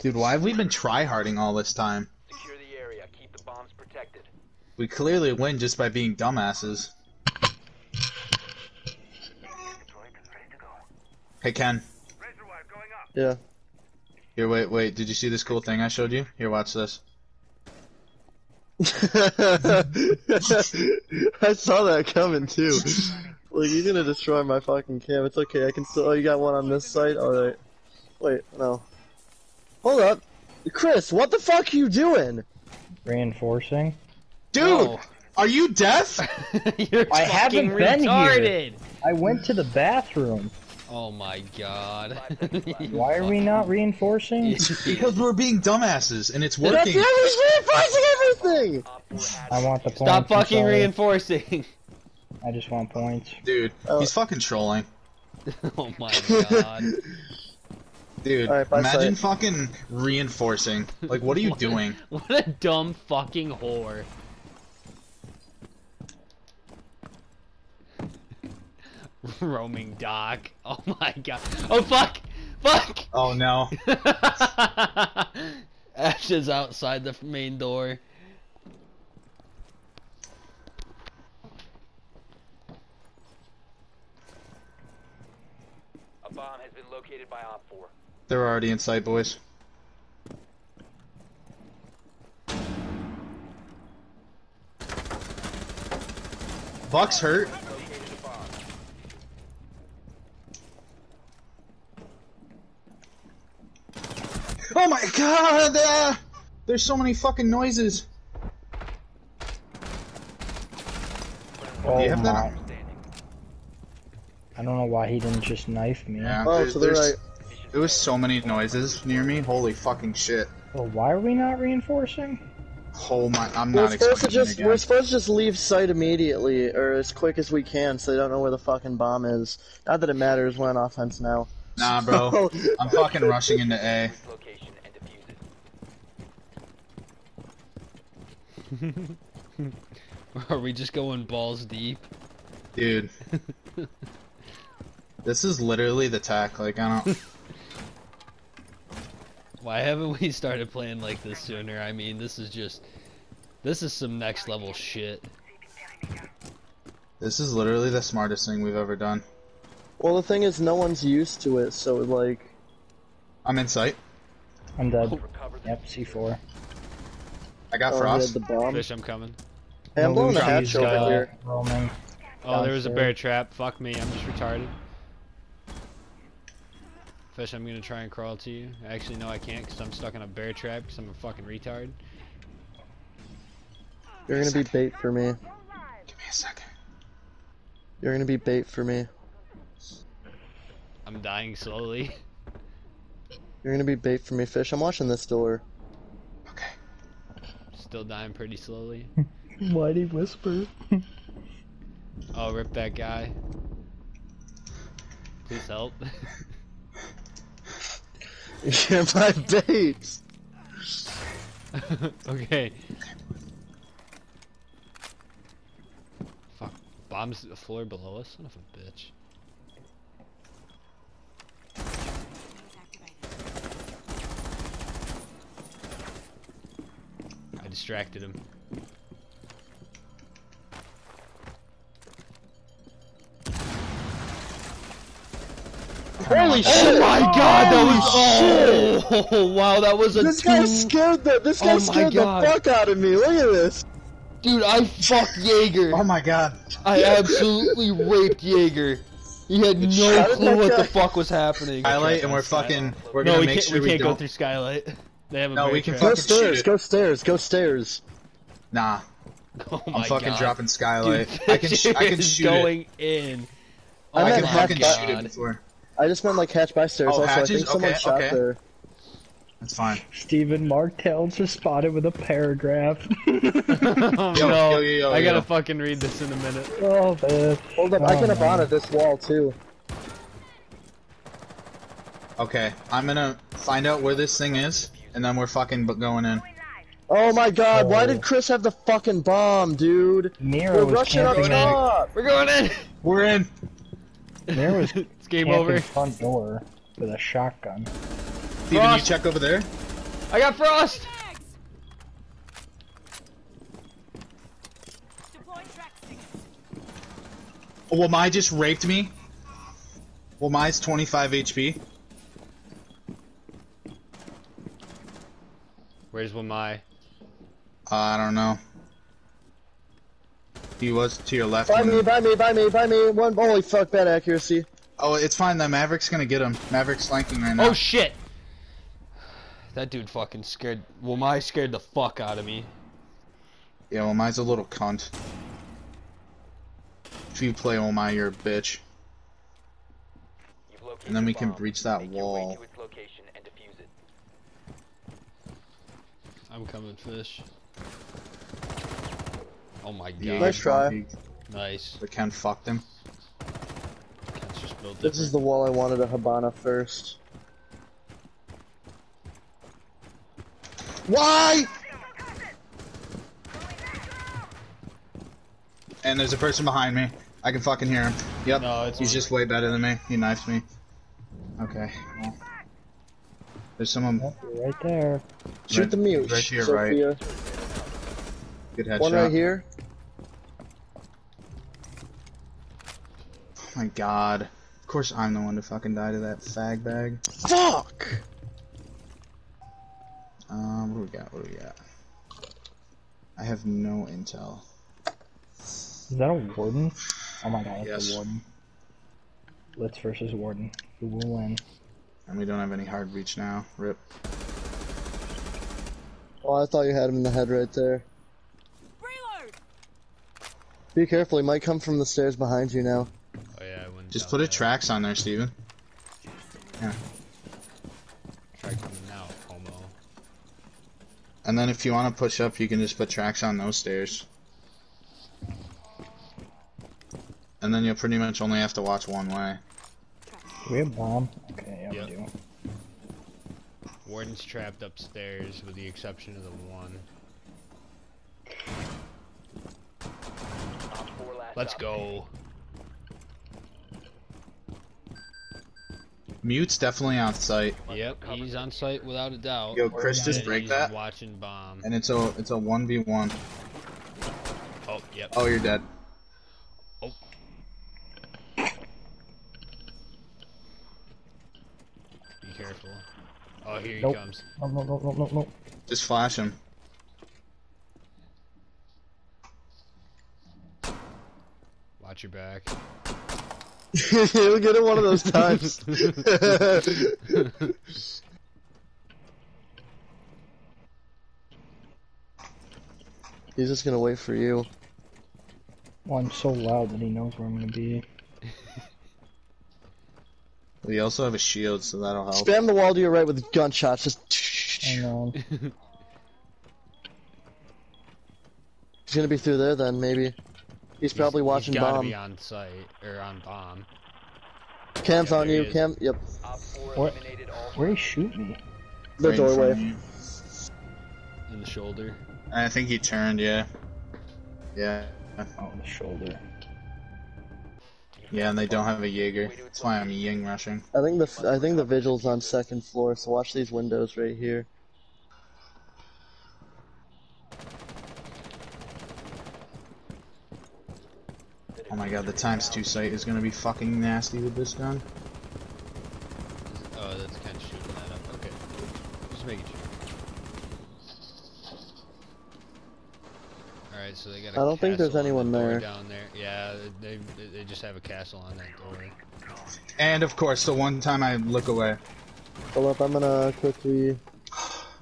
[SPEAKER 1] Dude, why have we been tryharding all this time?
[SPEAKER 6] Secure the area. Keep the bombs protected.
[SPEAKER 1] We clearly win just by being dumbasses. Hey Ken,
[SPEAKER 3] Yeah.
[SPEAKER 1] here wait wait, did you see this cool thing I showed you? Here watch this.
[SPEAKER 3] I saw that coming too. Like you're gonna destroy my fucking cam. It's okay. I can still. Oh, you got one on this side. All right. Wait, no. Hold up, Chris. What the fuck are you doing?
[SPEAKER 2] Reinforcing.
[SPEAKER 1] Dude,
[SPEAKER 4] No.
[SPEAKER 1] are you deaf?
[SPEAKER 4] You're
[SPEAKER 2] I haven't been here.
[SPEAKER 4] retarded.
[SPEAKER 2] I went to the bathroom.
[SPEAKER 4] Oh my god.
[SPEAKER 2] Why are we not reinforcing?
[SPEAKER 1] because we're being dumbasses and it's working.
[SPEAKER 3] That's
[SPEAKER 1] working.
[SPEAKER 3] he's reinforcing everything.
[SPEAKER 6] Op 4 has
[SPEAKER 2] I want the points.
[SPEAKER 4] Stop fucking
[SPEAKER 2] sorry.
[SPEAKER 4] reinforcing.
[SPEAKER 2] I just want points.
[SPEAKER 1] Dude,
[SPEAKER 3] Oh.
[SPEAKER 1] he's fucking trolling.
[SPEAKER 4] oh my god.
[SPEAKER 1] Dude,
[SPEAKER 3] Alright, bye,
[SPEAKER 1] imagine
[SPEAKER 3] Sight.
[SPEAKER 1] fucking reinforcing. Like, what are you doing?
[SPEAKER 4] What a dumb fucking whore. Roaming Doc. Oh my god. Oh fuck! Fuck!
[SPEAKER 1] Oh no.
[SPEAKER 4] Ash is outside the main door.
[SPEAKER 6] A bomb has been located by Op 4.
[SPEAKER 1] They're already inside, boys. Buck's hurt.
[SPEAKER 6] Located a bomb.
[SPEAKER 1] Oh my god! uh, there's so many fucking noises.
[SPEAKER 2] Oh
[SPEAKER 1] you that
[SPEAKER 2] my! I don't know why he didn't just knife me.
[SPEAKER 1] Yeah.
[SPEAKER 3] Oh,
[SPEAKER 1] there's-
[SPEAKER 3] to the right.
[SPEAKER 6] Mission
[SPEAKER 1] There was so many noises near me. Holy fucking shit.
[SPEAKER 2] Well, why are we not reinforcing?
[SPEAKER 1] Oh my! I'm
[SPEAKER 3] We're
[SPEAKER 1] not
[SPEAKER 3] supposed to
[SPEAKER 1] expecting
[SPEAKER 3] just
[SPEAKER 1] again.
[SPEAKER 3] we're supposed to just leave site immediately or as quick as we can, so they don't know where the fucking bomb is. Not that it matters. We're on offense now.
[SPEAKER 1] Nah, bro. I'm fucking rushing into A.
[SPEAKER 6] location and defuse it.
[SPEAKER 4] Are we just going balls deep?
[SPEAKER 1] Dude. this is literally the tack. Like, I don't.
[SPEAKER 4] Why haven't we started playing like this sooner? I mean, this is just. This is some next level shit.
[SPEAKER 1] This is literally the smartest thing we've ever done.
[SPEAKER 3] Well, the thing is, no one's used to it, so like,
[SPEAKER 1] I'm in sight.
[SPEAKER 2] I'm dead.
[SPEAKER 6] Recover
[SPEAKER 2] Yep, C4.
[SPEAKER 1] I got
[SPEAKER 3] oh,
[SPEAKER 1] frost.
[SPEAKER 3] the bomb.
[SPEAKER 4] Fish, I'm coming.
[SPEAKER 3] Hey, I'm blowing the
[SPEAKER 2] Lucy's,
[SPEAKER 3] hatch over
[SPEAKER 2] uh,
[SPEAKER 3] here.
[SPEAKER 2] Roaming.
[SPEAKER 4] Oh, there was a bear trap. Fuck me, I'm just retarded. Fish, I'm gonna try and crawl to you. Actually, no, I can't because I'm stuck in a bear trap because I'm a fucking retard.
[SPEAKER 3] You're gonna be bait for me.
[SPEAKER 1] Give me a second.
[SPEAKER 3] You're gonna be bait for me.
[SPEAKER 4] I'm dying slowly.
[SPEAKER 3] You're gonna be bait for me, fish. I'm watching this door.
[SPEAKER 1] Okay.
[SPEAKER 4] Still dying pretty slowly.
[SPEAKER 2] Why'd he whisper?
[SPEAKER 4] Oh, rip that guy. Please help.
[SPEAKER 3] You're my bait.
[SPEAKER 4] okay. Fuck. Bombs the floor below us? Son of a bitch. Distracted him.
[SPEAKER 3] Holy oh shit!
[SPEAKER 4] Oh my god, that was
[SPEAKER 3] Holy
[SPEAKER 4] oh, wow, that was a
[SPEAKER 3] This guy scared the this guy
[SPEAKER 4] Oh my
[SPEAKER 3] scared the fuck out of me. Look at this.
[SPEAKER 4] dude. I fucked Jaeger.
[SPEAKER 1] Oh my god.
[SPEAKER 4] I absolutely raped Jaeger. He had
[SPEAKER 3] How
[SPEAKER 4] no clue
[SPEAKER 3] that
[SPEAKER 4] what the fuck was happening.
[SPEAKER 1] Highlight, and we're fucking. We're
[SPEAKER 4] No,
[SPEAKER 1] gonna
[SPEAKER 4] we
[SPEAKER 1] make
[SPEAKER 4] can't.
[SPEAKER 1] sure
[SPEAKER 4] we
[SPEAKER 1] we
[SPEAKER 4] can't go
[SPEAKER 1] don't.
[SPEAKER 4] through skylight. They have a
[SPEAKER 1] No, we can.
[SPEAKER 3] Go stairs. Go stairs. Go stairs.
[SPEAKER 1] Nah,
[SPEAKER 4] Oh
[SPEAKER 1] I'm fucking
[SPEAKER 4] god.
[SPEAKER 1] dropping
[SPEAKER 4] Dude,
[SPEAKER 1] skylight. I can. Sh- I can
[SPEAKER 4] is
[SPEAKER 1] shoot it.
[SPEAKER 4] going in. Oh
[SPEAKER 3] I
[SPEAKER 1] I can fucking
[SPEAKER 3] hatch-
[SPEAKER 1] shoot it before.
[SPEAKER 3] I just meant like hatch by stairs.
[SPEAKER 1] Oh,
[SPEAKER 3] also, I think someone
[SPEAKER 1] Okay,
[SPEAKER 3] shot
[SPEAKER 1] okay.
[SPEAKER 3] there.
[SPEAKER 1] That's fine.
[SPEAKER 2] Stephen Mark Talents is spotted with a paragraph.
[SPEAKER 4] oh no!
[SPEAKER 1] yo, yo, yo,
[SPEAKER 4] I gotta
[SPEAKER 1] yo.
[SPEAKER 4] fucking read this in a minute.
[SPEAKER 2] oh man.
[SPEAKER 3] Hold up, I
[SPEAKER 2] Oh,
[SPEAKER 3] can have
[SPEAKER 2] man.
[SPEAKER 3] on this wall too.
[SPEAKER 1] Okay, I'm gonna find out where this thing is, and then we're fucking bu- going in.
[SPEAKER 3] Oh my god, why
[SPEAKER 2] Oh.
[SPEAKER 3] did Chris have the fucking bomb, dude?
[SPEAKER 2] Mira
[SPEAKER 3] We're rushing up
[SPEAKER 2] camping.
[SPEAKER 3] top!
[SPEAKER 4] We're going in.
[SPEAKER 1] We're in.
[SPEAKER 2] Mira was
[SPEAKER 4] It's game over.
[SPEAKER 2] front door with a shotgun.
[SPEAKER 1] Steven, you
[SPEAKER 4] Frost.
[SPEAKER 1] check over there.
[SPEAKER 4] I got frost.
[SPEAKER 5] Mags! Deploying track stingers.
[SPEAKER 1] Oh, well, my just raped me. Well, mine's 25 HP.
[SPEAKER 4] Where's Wamai?
[SPEAKER 1] Uh, I don't know. He was to your left.
[SPEAKER 3] By
[SPEAKER 1] when-
[SPEAKER 3] me, by me, by me, by me. One, holy fuck, bad accuracy.
[SPEAKER 1] Oh, it's fine. The Maverick's gonna get him. Maverick's flanking right now.
[SPEAKER 4] Oh shit! That dude fucking scared. Wamai scared the fuck out of me.
[SPEAKER 1] Yeah, well, mine's a little cunt. If you play oh my, you're a bitch. And then we can
[SPEAKER 6] bomb.
[SPEAKER 1] breach that
[SPEAKER 6] Make your way
[SPEAKER 1] wall.
[SPEAKER 6] to its location and defuse it.
[SPEAKER 4] I'm coming, fish. Oh my god.
[SPEAKER 1] Yeah,
[SPEAKER 3] Nice try.
[SPEAKER 1] he-
[SPEAKER 4] Nice.
[SPEAKER 1] But Ken fucked him.
[SPEAKER 4] Ken's just built
[SPEAKER 3] This is the wall I wanted a Hibana first.
[SPEAKER 1] Why? And there's a person behind me. I can fucking hear him. Yep.
[SPEAKER 4] No, it's
[SPEAKER 1] He's
[SPEAKER 4] on.
[SPEAKER 1] just way better than me. He knifed me. Okay. Well. There's someone.
[SPEAKER 2] Yep, you're right there.
[SPEAKER 3] Shoot
[SPEAKER 1] Right-
[SPEAKER 3] the mute,
[SPEAKER 1] right to your
[SPEAKER 3] Sophia.
[SPEAKER 1] Good headshot.
[SPEAKER 3] One right here.
[SPEAKER 1] Oh my god. Of course I'm the one to fucking die to that fag bag.
[SPEAKER 3] Fuck!
[SPEAKER 1] Um, what do we got? What do we got? I have no intel.
[SPEAKER 2] Is that a warden? Oh my god, that's
[SPEAKER 1] Yes.
[SPEAKER 2] a warden. Blitz versus warden. Who will win?
[SPEAKER 1] And we don't have any hard reach now. Rip.
[SPEAKER 3] Oh, I thought you had him in the head right there.
[SPEAKER 5] Reload!
[SPEAKER 3] Be careful, he might come from the stairs behind you now.
[SPEAKER 4] Oh yeah, I went
[SPEAKER 1] Just put a
[SPEAKER 4] there.
[SPEAKER 1] tracks on there, Steven. Yeah.
[SPEAKER 4] Track coming now, homo.
[SPEAKER 1] And then if you want to push up, you can just put tracks on those stairs. And then you'll pretty much only have to watch one way.
[SPEAKER 2] Do we have bomb? Okay, yeah,
[SPEAKER 4] Yep.
[SPEAKER 2] we do.
[SPEAKER 4] Warden's trapped upstairs, with the exception of the one.
[SPEAKER 6] Op four last
[SPEAKER 4] Let's go.
[SPEAKER 1] Mute's definitely on site,
[SPEAKER 4] Yep, he's on site without a doubt.
[SPEAKER 1] Yo, Chris, just
[SPEAKER 4] And
[SPEAKER 1] break
[SPEAKER 4] he's
[SPEAKER 1] that.
[SPEAKER 4] Watching bomb.
[SPEAKER 1] and it's a it's a one v one.
[SPEAKER 4] Oh, yep.
[SPEAKER 1] Oh, you're dead.
[SPEAKER 4] Oh. Be careful. Oh, here
[SPEAKER 2] Nope.
[SPEAKER 4] he comes.
[SPEAKER 2] No, no, no, no, no, no.
[SPEAKER 1] Just flash him.
[SPEAKER 4] Watch your back.
[SPEAKER 3] He'll get it one of those times. He's just gonna wait for you.
[SPEAKER 2] Well, I'm so loud that he knows where I'm gonna be.
[SPEAKER 1] We also have a shield, so that'll help.
[SPEAKER 3] Spam the wall to your right with gunshots. Just.
[SPEAKER 2] Hang on.
[SPEAKER 3] He's gonna be through there then, maybe. He's probably watching
[SPEAKER 4] he's gotta
[SPEAKER 3] bomb.
[SPEAKER 4] be on site or on bomb.
[SPEAKER 3] Cam's
[SPEAKER 4] Yeah,
[SPEAKER 3] on you,
[SPEAKER 4] is.
[SPEAKER 3] Cam. Yep.
[SPEAKER 2] What? Where he shoot me?
[SPEAKER 3] The
[SPEAKER 1] Right
[SPEAKER 3] doorway.
[SPEAKER 1] of.
[SPEAKER 4] In the shoulder.
[SPEAKER 1] I think he turned, yeah. Yeah.
[SPEAKER 2] Oh, the shoulder.
[SPEAKER 1] Yeah, and they don't have a Jaeger. That's why I'm Ying rushing.
[SPEAKER 3] I think the I think the vigil's on second floor. So watch these windows right here.
[SPEAKER 1] Oh my god, the times two sight is gonna be fucking nasty with this gun.
[SPEAKER 4] Oh, that's kind of shooting that up. Okay. Just making sure. Alright, so they got a
[SPEAKER 3] I don't think there's
[SPEAKER 4] castle on the
[SPEAKER 3] anyone there.
[SPEAKER 4] Down there. Yeah, they, they, they just have a castle on that door.
[SPEAKER 1] And of course, the one time I look away.
[SPEAKER 3] Hold up, I'm gonna quickly.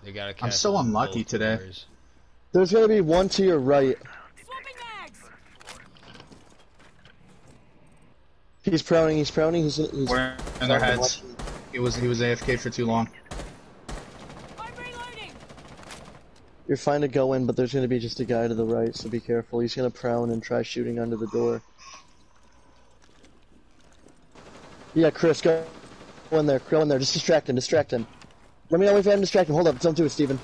[SPEAKER 4] They got a castle
[SPEAKER 1] I'm so
[SPEAKER 4] on
[SPEAKER 1] unlucky today.
[SPEAKER 4] doors.
[SPEAKER 3] There's gonna be one to your right.
[SPEAKER 5] Swapping mags!
[SPEAKER 3] He's prowling. He's prowling. He's. he's
[SPEAKER 1] Where in their heads. He was he was AFK for too long.
[SPEAKER 3] You're fine to go in, but there's gonna be just a guy to the right, so be careful. He's gonna prone and try shooting under the door. Yeah, Chris, go go in there. Go in there. Just distract him. Distract him. Let me know if I'm him distract him. Hold up. Don't do it, Steven.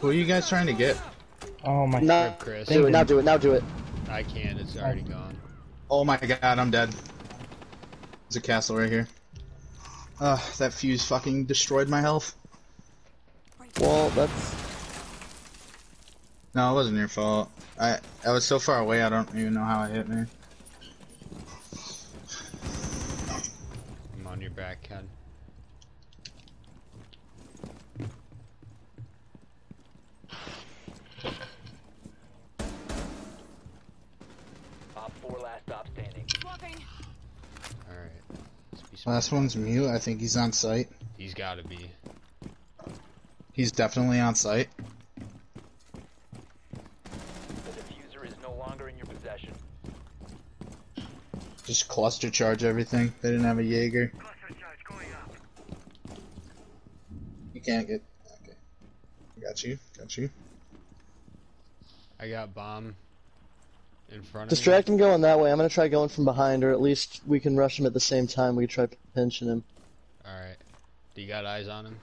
[SPEAKER 1] Who are you guys trying to get?
[SPEAKER 2] Oh my.
[SPEAKER 3] Now
[SPEAKER 4] Rip Chris.
[SPEAKER 3] do it. Now do it. Now do it.
[SPEAKER 4] I can't. It's already gone.
[SPEAKER 1] Oh my god, I'm dead. There's a castle right here. Ugh, that Fuze fucking destroyed my health.
[SPEAKER 3] Well, that's
[SPEAKER 1] No, it wasn't your fault. I I was so far away, I don't even know how it hit me.
[SPEAKER 4] I'm on your back, Ken.
[SPEAKER 6] Op 4 last stop standing.
[SPEAKER 4] Alright. Let's be smart.
[SPEAKER 1] Last one's mute. I think he's on site.
[SPEAKER 4] He's gotta be.
[SPEAKER 1] He's definitely on site.
[SPEAKER 6] The diffuser is no longer in your possession.
[SPEAKER 1] Just cluster charge everything. They didn't have a Jaeger. You can't get. Okay. Got you. Got you.
[SPEAKER 4] I got bomb in front of
[SPEAKER 3] distract him going that way. I'm gonna try going from behind, or at least we can rush him at the same time. We can try pinching him.
[SPEAKER 4] Alright. Do you got eyes on him?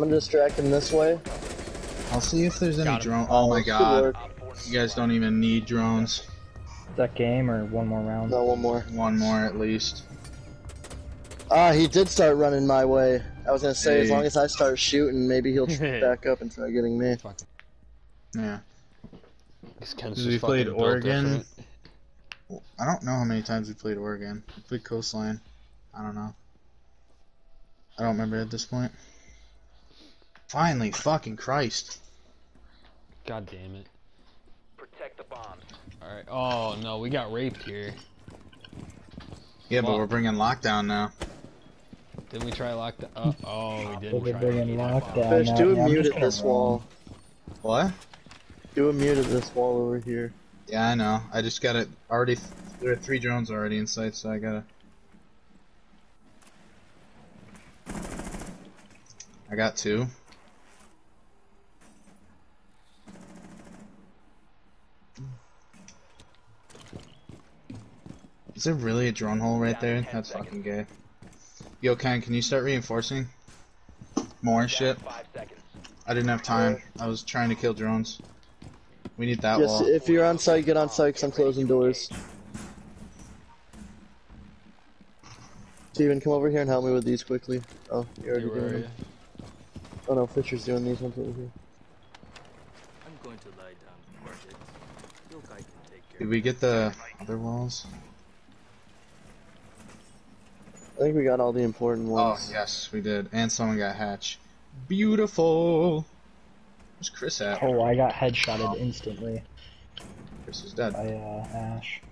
[SPEAKER 3] I'm gonna distract him this way.
[SPEAKER 1] I'll see if there's any drone. Oh my god.
[SPEAKER 3] work.
[SPEAKER 6] Op 4
[SPEAKER 1] You guys don't even need drones.
[SPEAKER 2] Is that game or one more round?
[SPEAKER 3] No, one more.
[SPEAKER 1] One more at least.
[SPEAKER 3] Ah, he did start running my way. I was gonna say, as long as I start shooting, maybe he'll tr- back up and try getting me.
[SPEAKER 1] Yeah.
[SPEAKER 4] This Ken's
[SPEAKER 1] Because we played Oregon.
[SPEAKER 4] different.
[SPEAKER 1] I don't know how many times we played Oregon. We played Coastline. I don't know. I don't remember at this point. Finally, fucking Christ.
[SPEAKER 4] God damn it.
[SPEAKER 6] Protect the bombs.
[SPEAKER 4] Alright. Oh no, we got raped here.
[SPEAKER 1] Yeah, but we're bringing lockdown now.
[SPEAKER 4] Didn't we try lock the uh, Oh, we didn't
[SPEAKER 2] We're
[SPEAKER 4] try
[SPEAKER 2] bringing lockdown.
[SPEAKER 3] Fish,
[SPEAKER 2] now.
[SPEAKER 3] do
[SPEAKER 2] Yeah,
[SPEAKER 3] mute at this
[SPEAKER 2] run.
[SPEAKER 3] wall.
[SPEAKER 1] What?
[SPEAKER 3] Do a mute at this wall over here.
[SPEAKER 1] Yeah, I know. I just got it already. There are three drones already in sight, so I gotta. I got two. Is there really a drone hole right there? That's fucking gay. Yo, Ken, can you start reinforcing? More shit. I didn't have time. I was trying to kill drones. We need that
[SPEAKER 3] Yes,
[SPEAKER 1] wall.
[SPEAKER 3] if you're on site, get on site because I'm closing doors. Steven, come over here and help me with these quickly. Oh, you're already
[SPEAKER 4] You were,
[SPEAKER 3] doing them. Oh no, Fisher's doing these ones over here.
[SPEAKER 7] I'm going to lie down. Your guy can take care
[SPEAKER 1] Did we get the other walls?
[SPEAKER 3] I think we got all the important ones.
[SPEAKER 1] Oh, yes, we did. And someone got hatch. Beautiful! Where's Chris at?
[SPEAKER 2] Oh, I got headshotted instantly
[SPEAKER 1] Chris is dead.
[SPEAKER 2] by uh, Ash.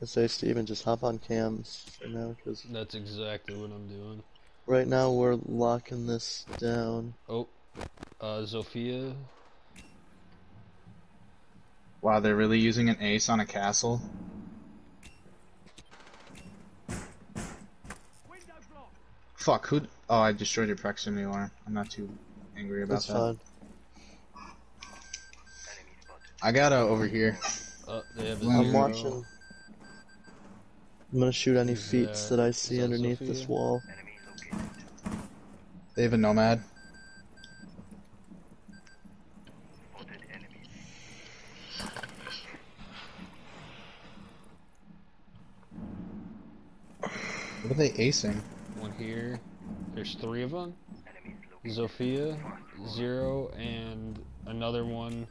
[SPEAKER 3] I say, Steven, just hop on cams for now, because
[SPEAKER 4] That's exactly what I'm doing.
[SPEAKER 3] right now we're locking this down.
[SPEAKER 4] Oh. Uh Zofia.
[SPEAKER 1] Wow, they're really using an ace on a castle? Fuck, who? Oh, I destroyed your proximity alarm. I'm not too angry about
[SPEAKER 3] That's
[SPEAKER 1] that.
[SPEAKER 3] fine.
[SPEAKER 1] I got a over here.
[SPEAKER 4] Uh, they have a
[SPEAKER 1] I'm
[SPEAKER 3] I'm
[SPEAKER 4] zero.
[SPEAKER 3] watching. I'm gonna shoot any
[SPEAKER 4] Is
[SPEAKER 3] feats
[SPEAKER 4] that-
[SPEAKER 3] that I see
[SPEAKER 4] that
[SPEAKER 3] underneath this wall.
[SPEAKER 1] They have a nomad. What are they acing?
[SPEAKER 4] One here. There's three of them. Zofia, Zero, and another one.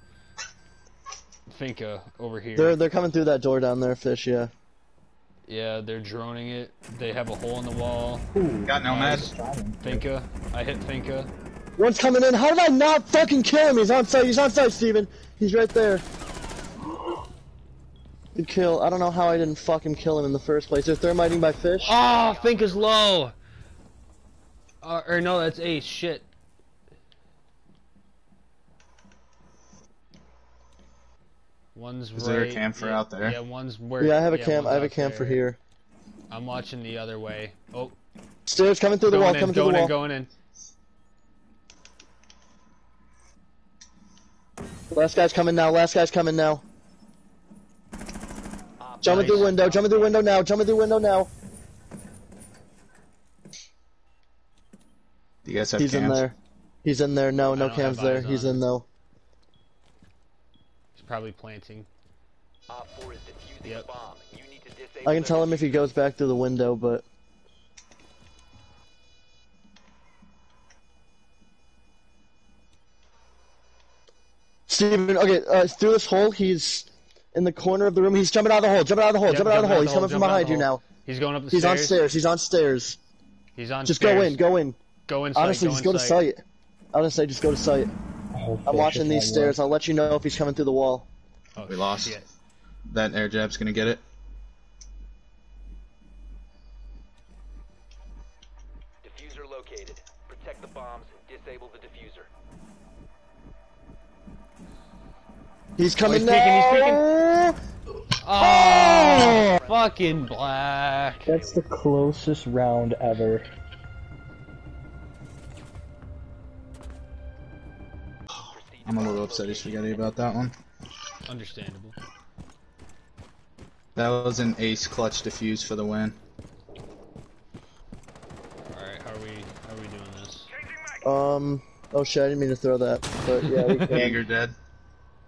[SPEAKER 4] Finka over here.
[SPEAKER 3] They're they're coming through that door down there, fish. Yeah.
[SPEAKER 4] Yeah, they're droning it. They have a hole in the wall.
[SPEAKER 1] Got nomad.
[SPEAKER 4] Nice. Finka. I hit Finka.
[SPEAKER 3] One's coming in. How did I not fucking kill him? He's on site. He's on site, Steven. He's right there. Good kill. I don't know how I didn't fucking kill him in the first place. They're thermiting by fish.
[SPEAKER 4] Ah, Finka's low. Uh, or no, that's Ace. Shit. One's
[SPEAKER 1] Is
[SPEAKER 4] right.
[SPEAKER 1] there a camper
[SPEAKER 4] yeah,
[SPEAKER 1] out there?
[SPEAKER 4] Yeah, one's where.
[SPEAKER 3] Yeah, I have a cam. I have a
[SPEAKER 4] out
[SPEAKER 3] camper
[SPEAKER 4] there.
[SPEAKER 3] here.
[SPEAKER 4] I'm watching the other way. Oh,
[SPEAKER 3] Stairs coming through the wall.
[SPEAKER 4] in,
[SPEAKER 3] Coming through
[SPEAKER 4] going
[SPEAKER 3] the
[SPEAKER 4] in,
[SPEAKER 3] wall.
[SPEAKER 4] going in.
[SPEAKER 3] Last guy's coming now. Last guy's coming now.
[SPEAKER 6] Op
[SPEAKER 3] Jumping
[SPEAKER 4] Nice.
[SPEAKER 3] through window. Jumping through window now. Jumping through window now.
[SPEAKER 1] Do you guys have
[SPEAKER 3] He's in there. He's in there. No, no cams there. He's
[SPEAKER 4] on
[SPEAKER 3] in though.
[SPEAKER 4] He's probably planting.
[SPEAKER 6] Op 4 is defusing
[SPEAKER 4] Yep.
[SPEAKER 6] bomb. You need to disable
[SPEAKER 3] I can tell him if he goes back through the window, but Steven, okay, uh, through this hole, he's in the corner of the room. He's jumping out of the hole, jumping out of the hole,
[SPEAKER 4] Yep,
[SPEAKER 3] jumping out of the hole. He's coming from behind you now.
[SPEAKER 4] He's going up the stairs.
[SPEAKER 3] He's on
[SPEAKER 4] stairs.
[SPEAKER 3] stairs. He's on stairs.
[SPEAKER 4] He's on stairs.
[SPEAKER 3] Just
[SPEAKER 4] stairs.
[SPEAKER 3] go in, go in.
[SPEAKER 4] Go inside.
[SPEAKER 3] Honestly,
[SPEAKER 4] go
[SPEAKER 3] just go to
[SPEAKER 4] inside.
[SPEAKER 3] sight. Honestly, just go to sight.
[SPEAKER 2] Oh,
[SPEAKER 3] I'm watching these stairs.
[SPEAKER 2] were.
[SPEAKER 3] I'll let you know if he's coming through the wall.
[SPEAKER 4] Oh,
[SPEAKER 1] We lost.
[SPEAKER 4] shit.
[SPEAKER 1] That Airjab's gonna get it.
[SPEAKER 3] He's coming
[SPEAKER 4] he's peeking, he's peeking.
[SPEAKER 3] now.
[SPEAKER 4] Oh, fucking black.
[SPEAKER 2] That's the closest round ever.
[SPEAKER 1] I'm a little upset he's
[SPEAKER 6] location.
[SPEAKER 1] spaghetti about that one.
[SPEAKER 4] Understandable.
[SPEAKER 1] That was an ace clutch defuse for the win.
[SPEAKER 4] All right, how are we? How are we doing this?
[SPEAKER 3] Um. Oh shit! I didn't mean to throw that, but yeah, we can.
[SPEAKER 1] Jaeger dead.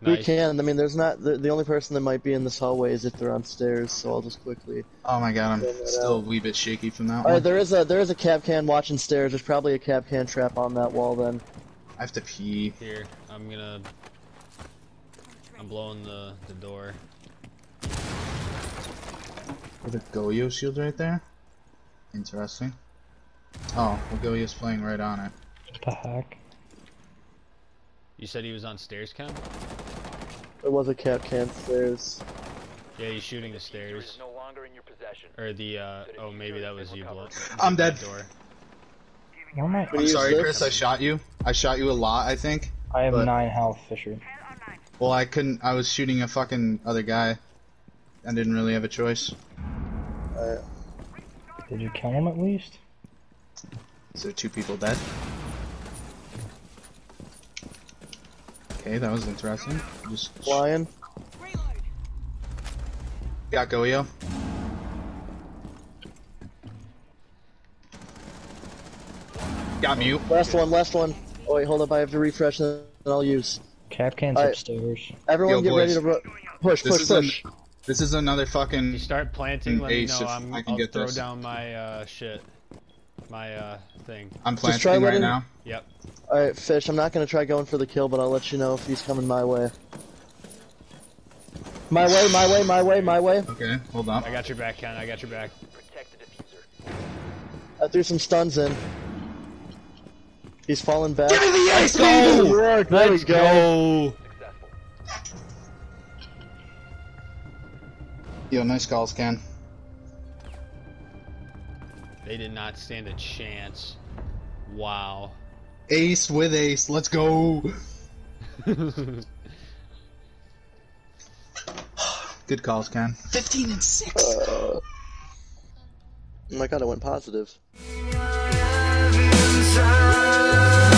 [SPEAKER 3] We
[SPEAKER 4] Nice.
[SPEAKER 3] can. I mean, there's not the, the only person that might be in this hallway is if they're on stairs. So I'll just quickly.
[SPEAKER 1] Oh my god, I'm
[SPEAKER 3] that
[SPEAKER 1] still a wee bit shaky from that
[SPEAKER 3] All
[SPEAKER 1] one.
[SPEAKER 3] right, there is a there is a Kapkan watching stairs. There's probably a Kapkan trap on that wall. Then
[SPEAKER 1] I have to pee.
[SPEAKER 4] Here, I'm gonna. I'm blowing the the door.
[SPEAKER 1] There's a Goyo shield right there. Interesting. Oh, well, Goyo's playing right on it.
[SPEAKER 2] What the heck?
[SPEAKER 4] You said he was on stairs, Ken?
[SPEAKER 3] There was a Kapkan stairs.
[SPEAKER 4] Yeah, he's shooting the stairs.
[SPEAKER 6] no longer in your possession.
[SPEAKER 4] Or the, uh, oh, maybe that was you, blood.
[SPEAKER 1] I'm dead.
[SPEAKER 4] Door.
[SPEAKER 2] I?
[SPEAKER 3] Can
[SPEAKER 1] I'm sorry, Chris. I shot you. I shot you a lot. I think.
[SPEAKER 2] I have
[SPEAKER 1] But-
[SPEAKER 2] nine health, Fisher.
[SPEAKER 1] Well, I couldn't. I was shooting a fucking other guy. I didn't really have a choice.
[SPEAKER 3] Alright.
[SPEAKER 2] Did you kill him at least?
[SPEAKER 1] So two people dead. Okay, that was interesting. Just
[SPEAKER 3] Flying.
[SPEAKER 5] Reload.
[SPEAKER 1] got Goyo. Got mute.
[SPEAKER 3] Last one. Last one. Oh wait, hold up. I have to refresh and then I'll use.
[SPEAKER 2] Cap can's
[SPEAKER 3] Alright.
[SPEAKER 2] upstairs.
[SPEAKER 3] Everyone,
[SPEAKER 1] Yo,
[SPEAKER 3] get ready to ru- push,
[SPEAKER 1] This
[SPEAKER 3] push,
[SPEAKER 1] is an-
[SPEAKER 3] push.
[SPEAKER 1] This is another fucking.
[SPEAKER 4] You start planting, let me know. I'm,
[SPEAKER 1] I can
[SPEAKER 4] I'll
[SPEAKER 1] get
[SPEAKER 4] throw
[SPEAKER 1] this.
[SPEAKER 4] down my, uh, shit. My, uh, thing.
[SPEAKER 1] I'm
[SPEAKER 3] Just try
[SPEAKER 1] planting right
[SPEAKER 3] letting-
[SPEAKER 1] now.
[SPEAKER 4] Yep.
[SPEAKER 3] All right, fish. I'm not gonna try going for the kill, but I'll let you know if he's coming my way. My way, my way, my way, my way.
[SPEAKER 1] Okay, hold on.
[SPEAKER 4] I got your back, Ken. I got your back.
[SPEAKER 6] Protect the diffuser.
[SPEAKER 3] I threw some stuns in. He's falling back.
[SPEAKER 1] Give me the ace,
[SPEAKER 3] Good
[SPEAKER 1] go!
[SPEAKER 3] work. There we
[SPEAKER 4] Let's
[SPEAKER 3] go.
[SPEAKER 4] go!
[SPEAKER 1] Yo, nice calls, Ken.
[SPEAKER 4] They did not stand a chance. Wow.
[SPEAKER 1] Ace with ace. Let's go. Good calls, Ken. 15 and 6.
[SPEAKER 3] Uh, oh my god, I went positive.
[SPEAKER 8] inside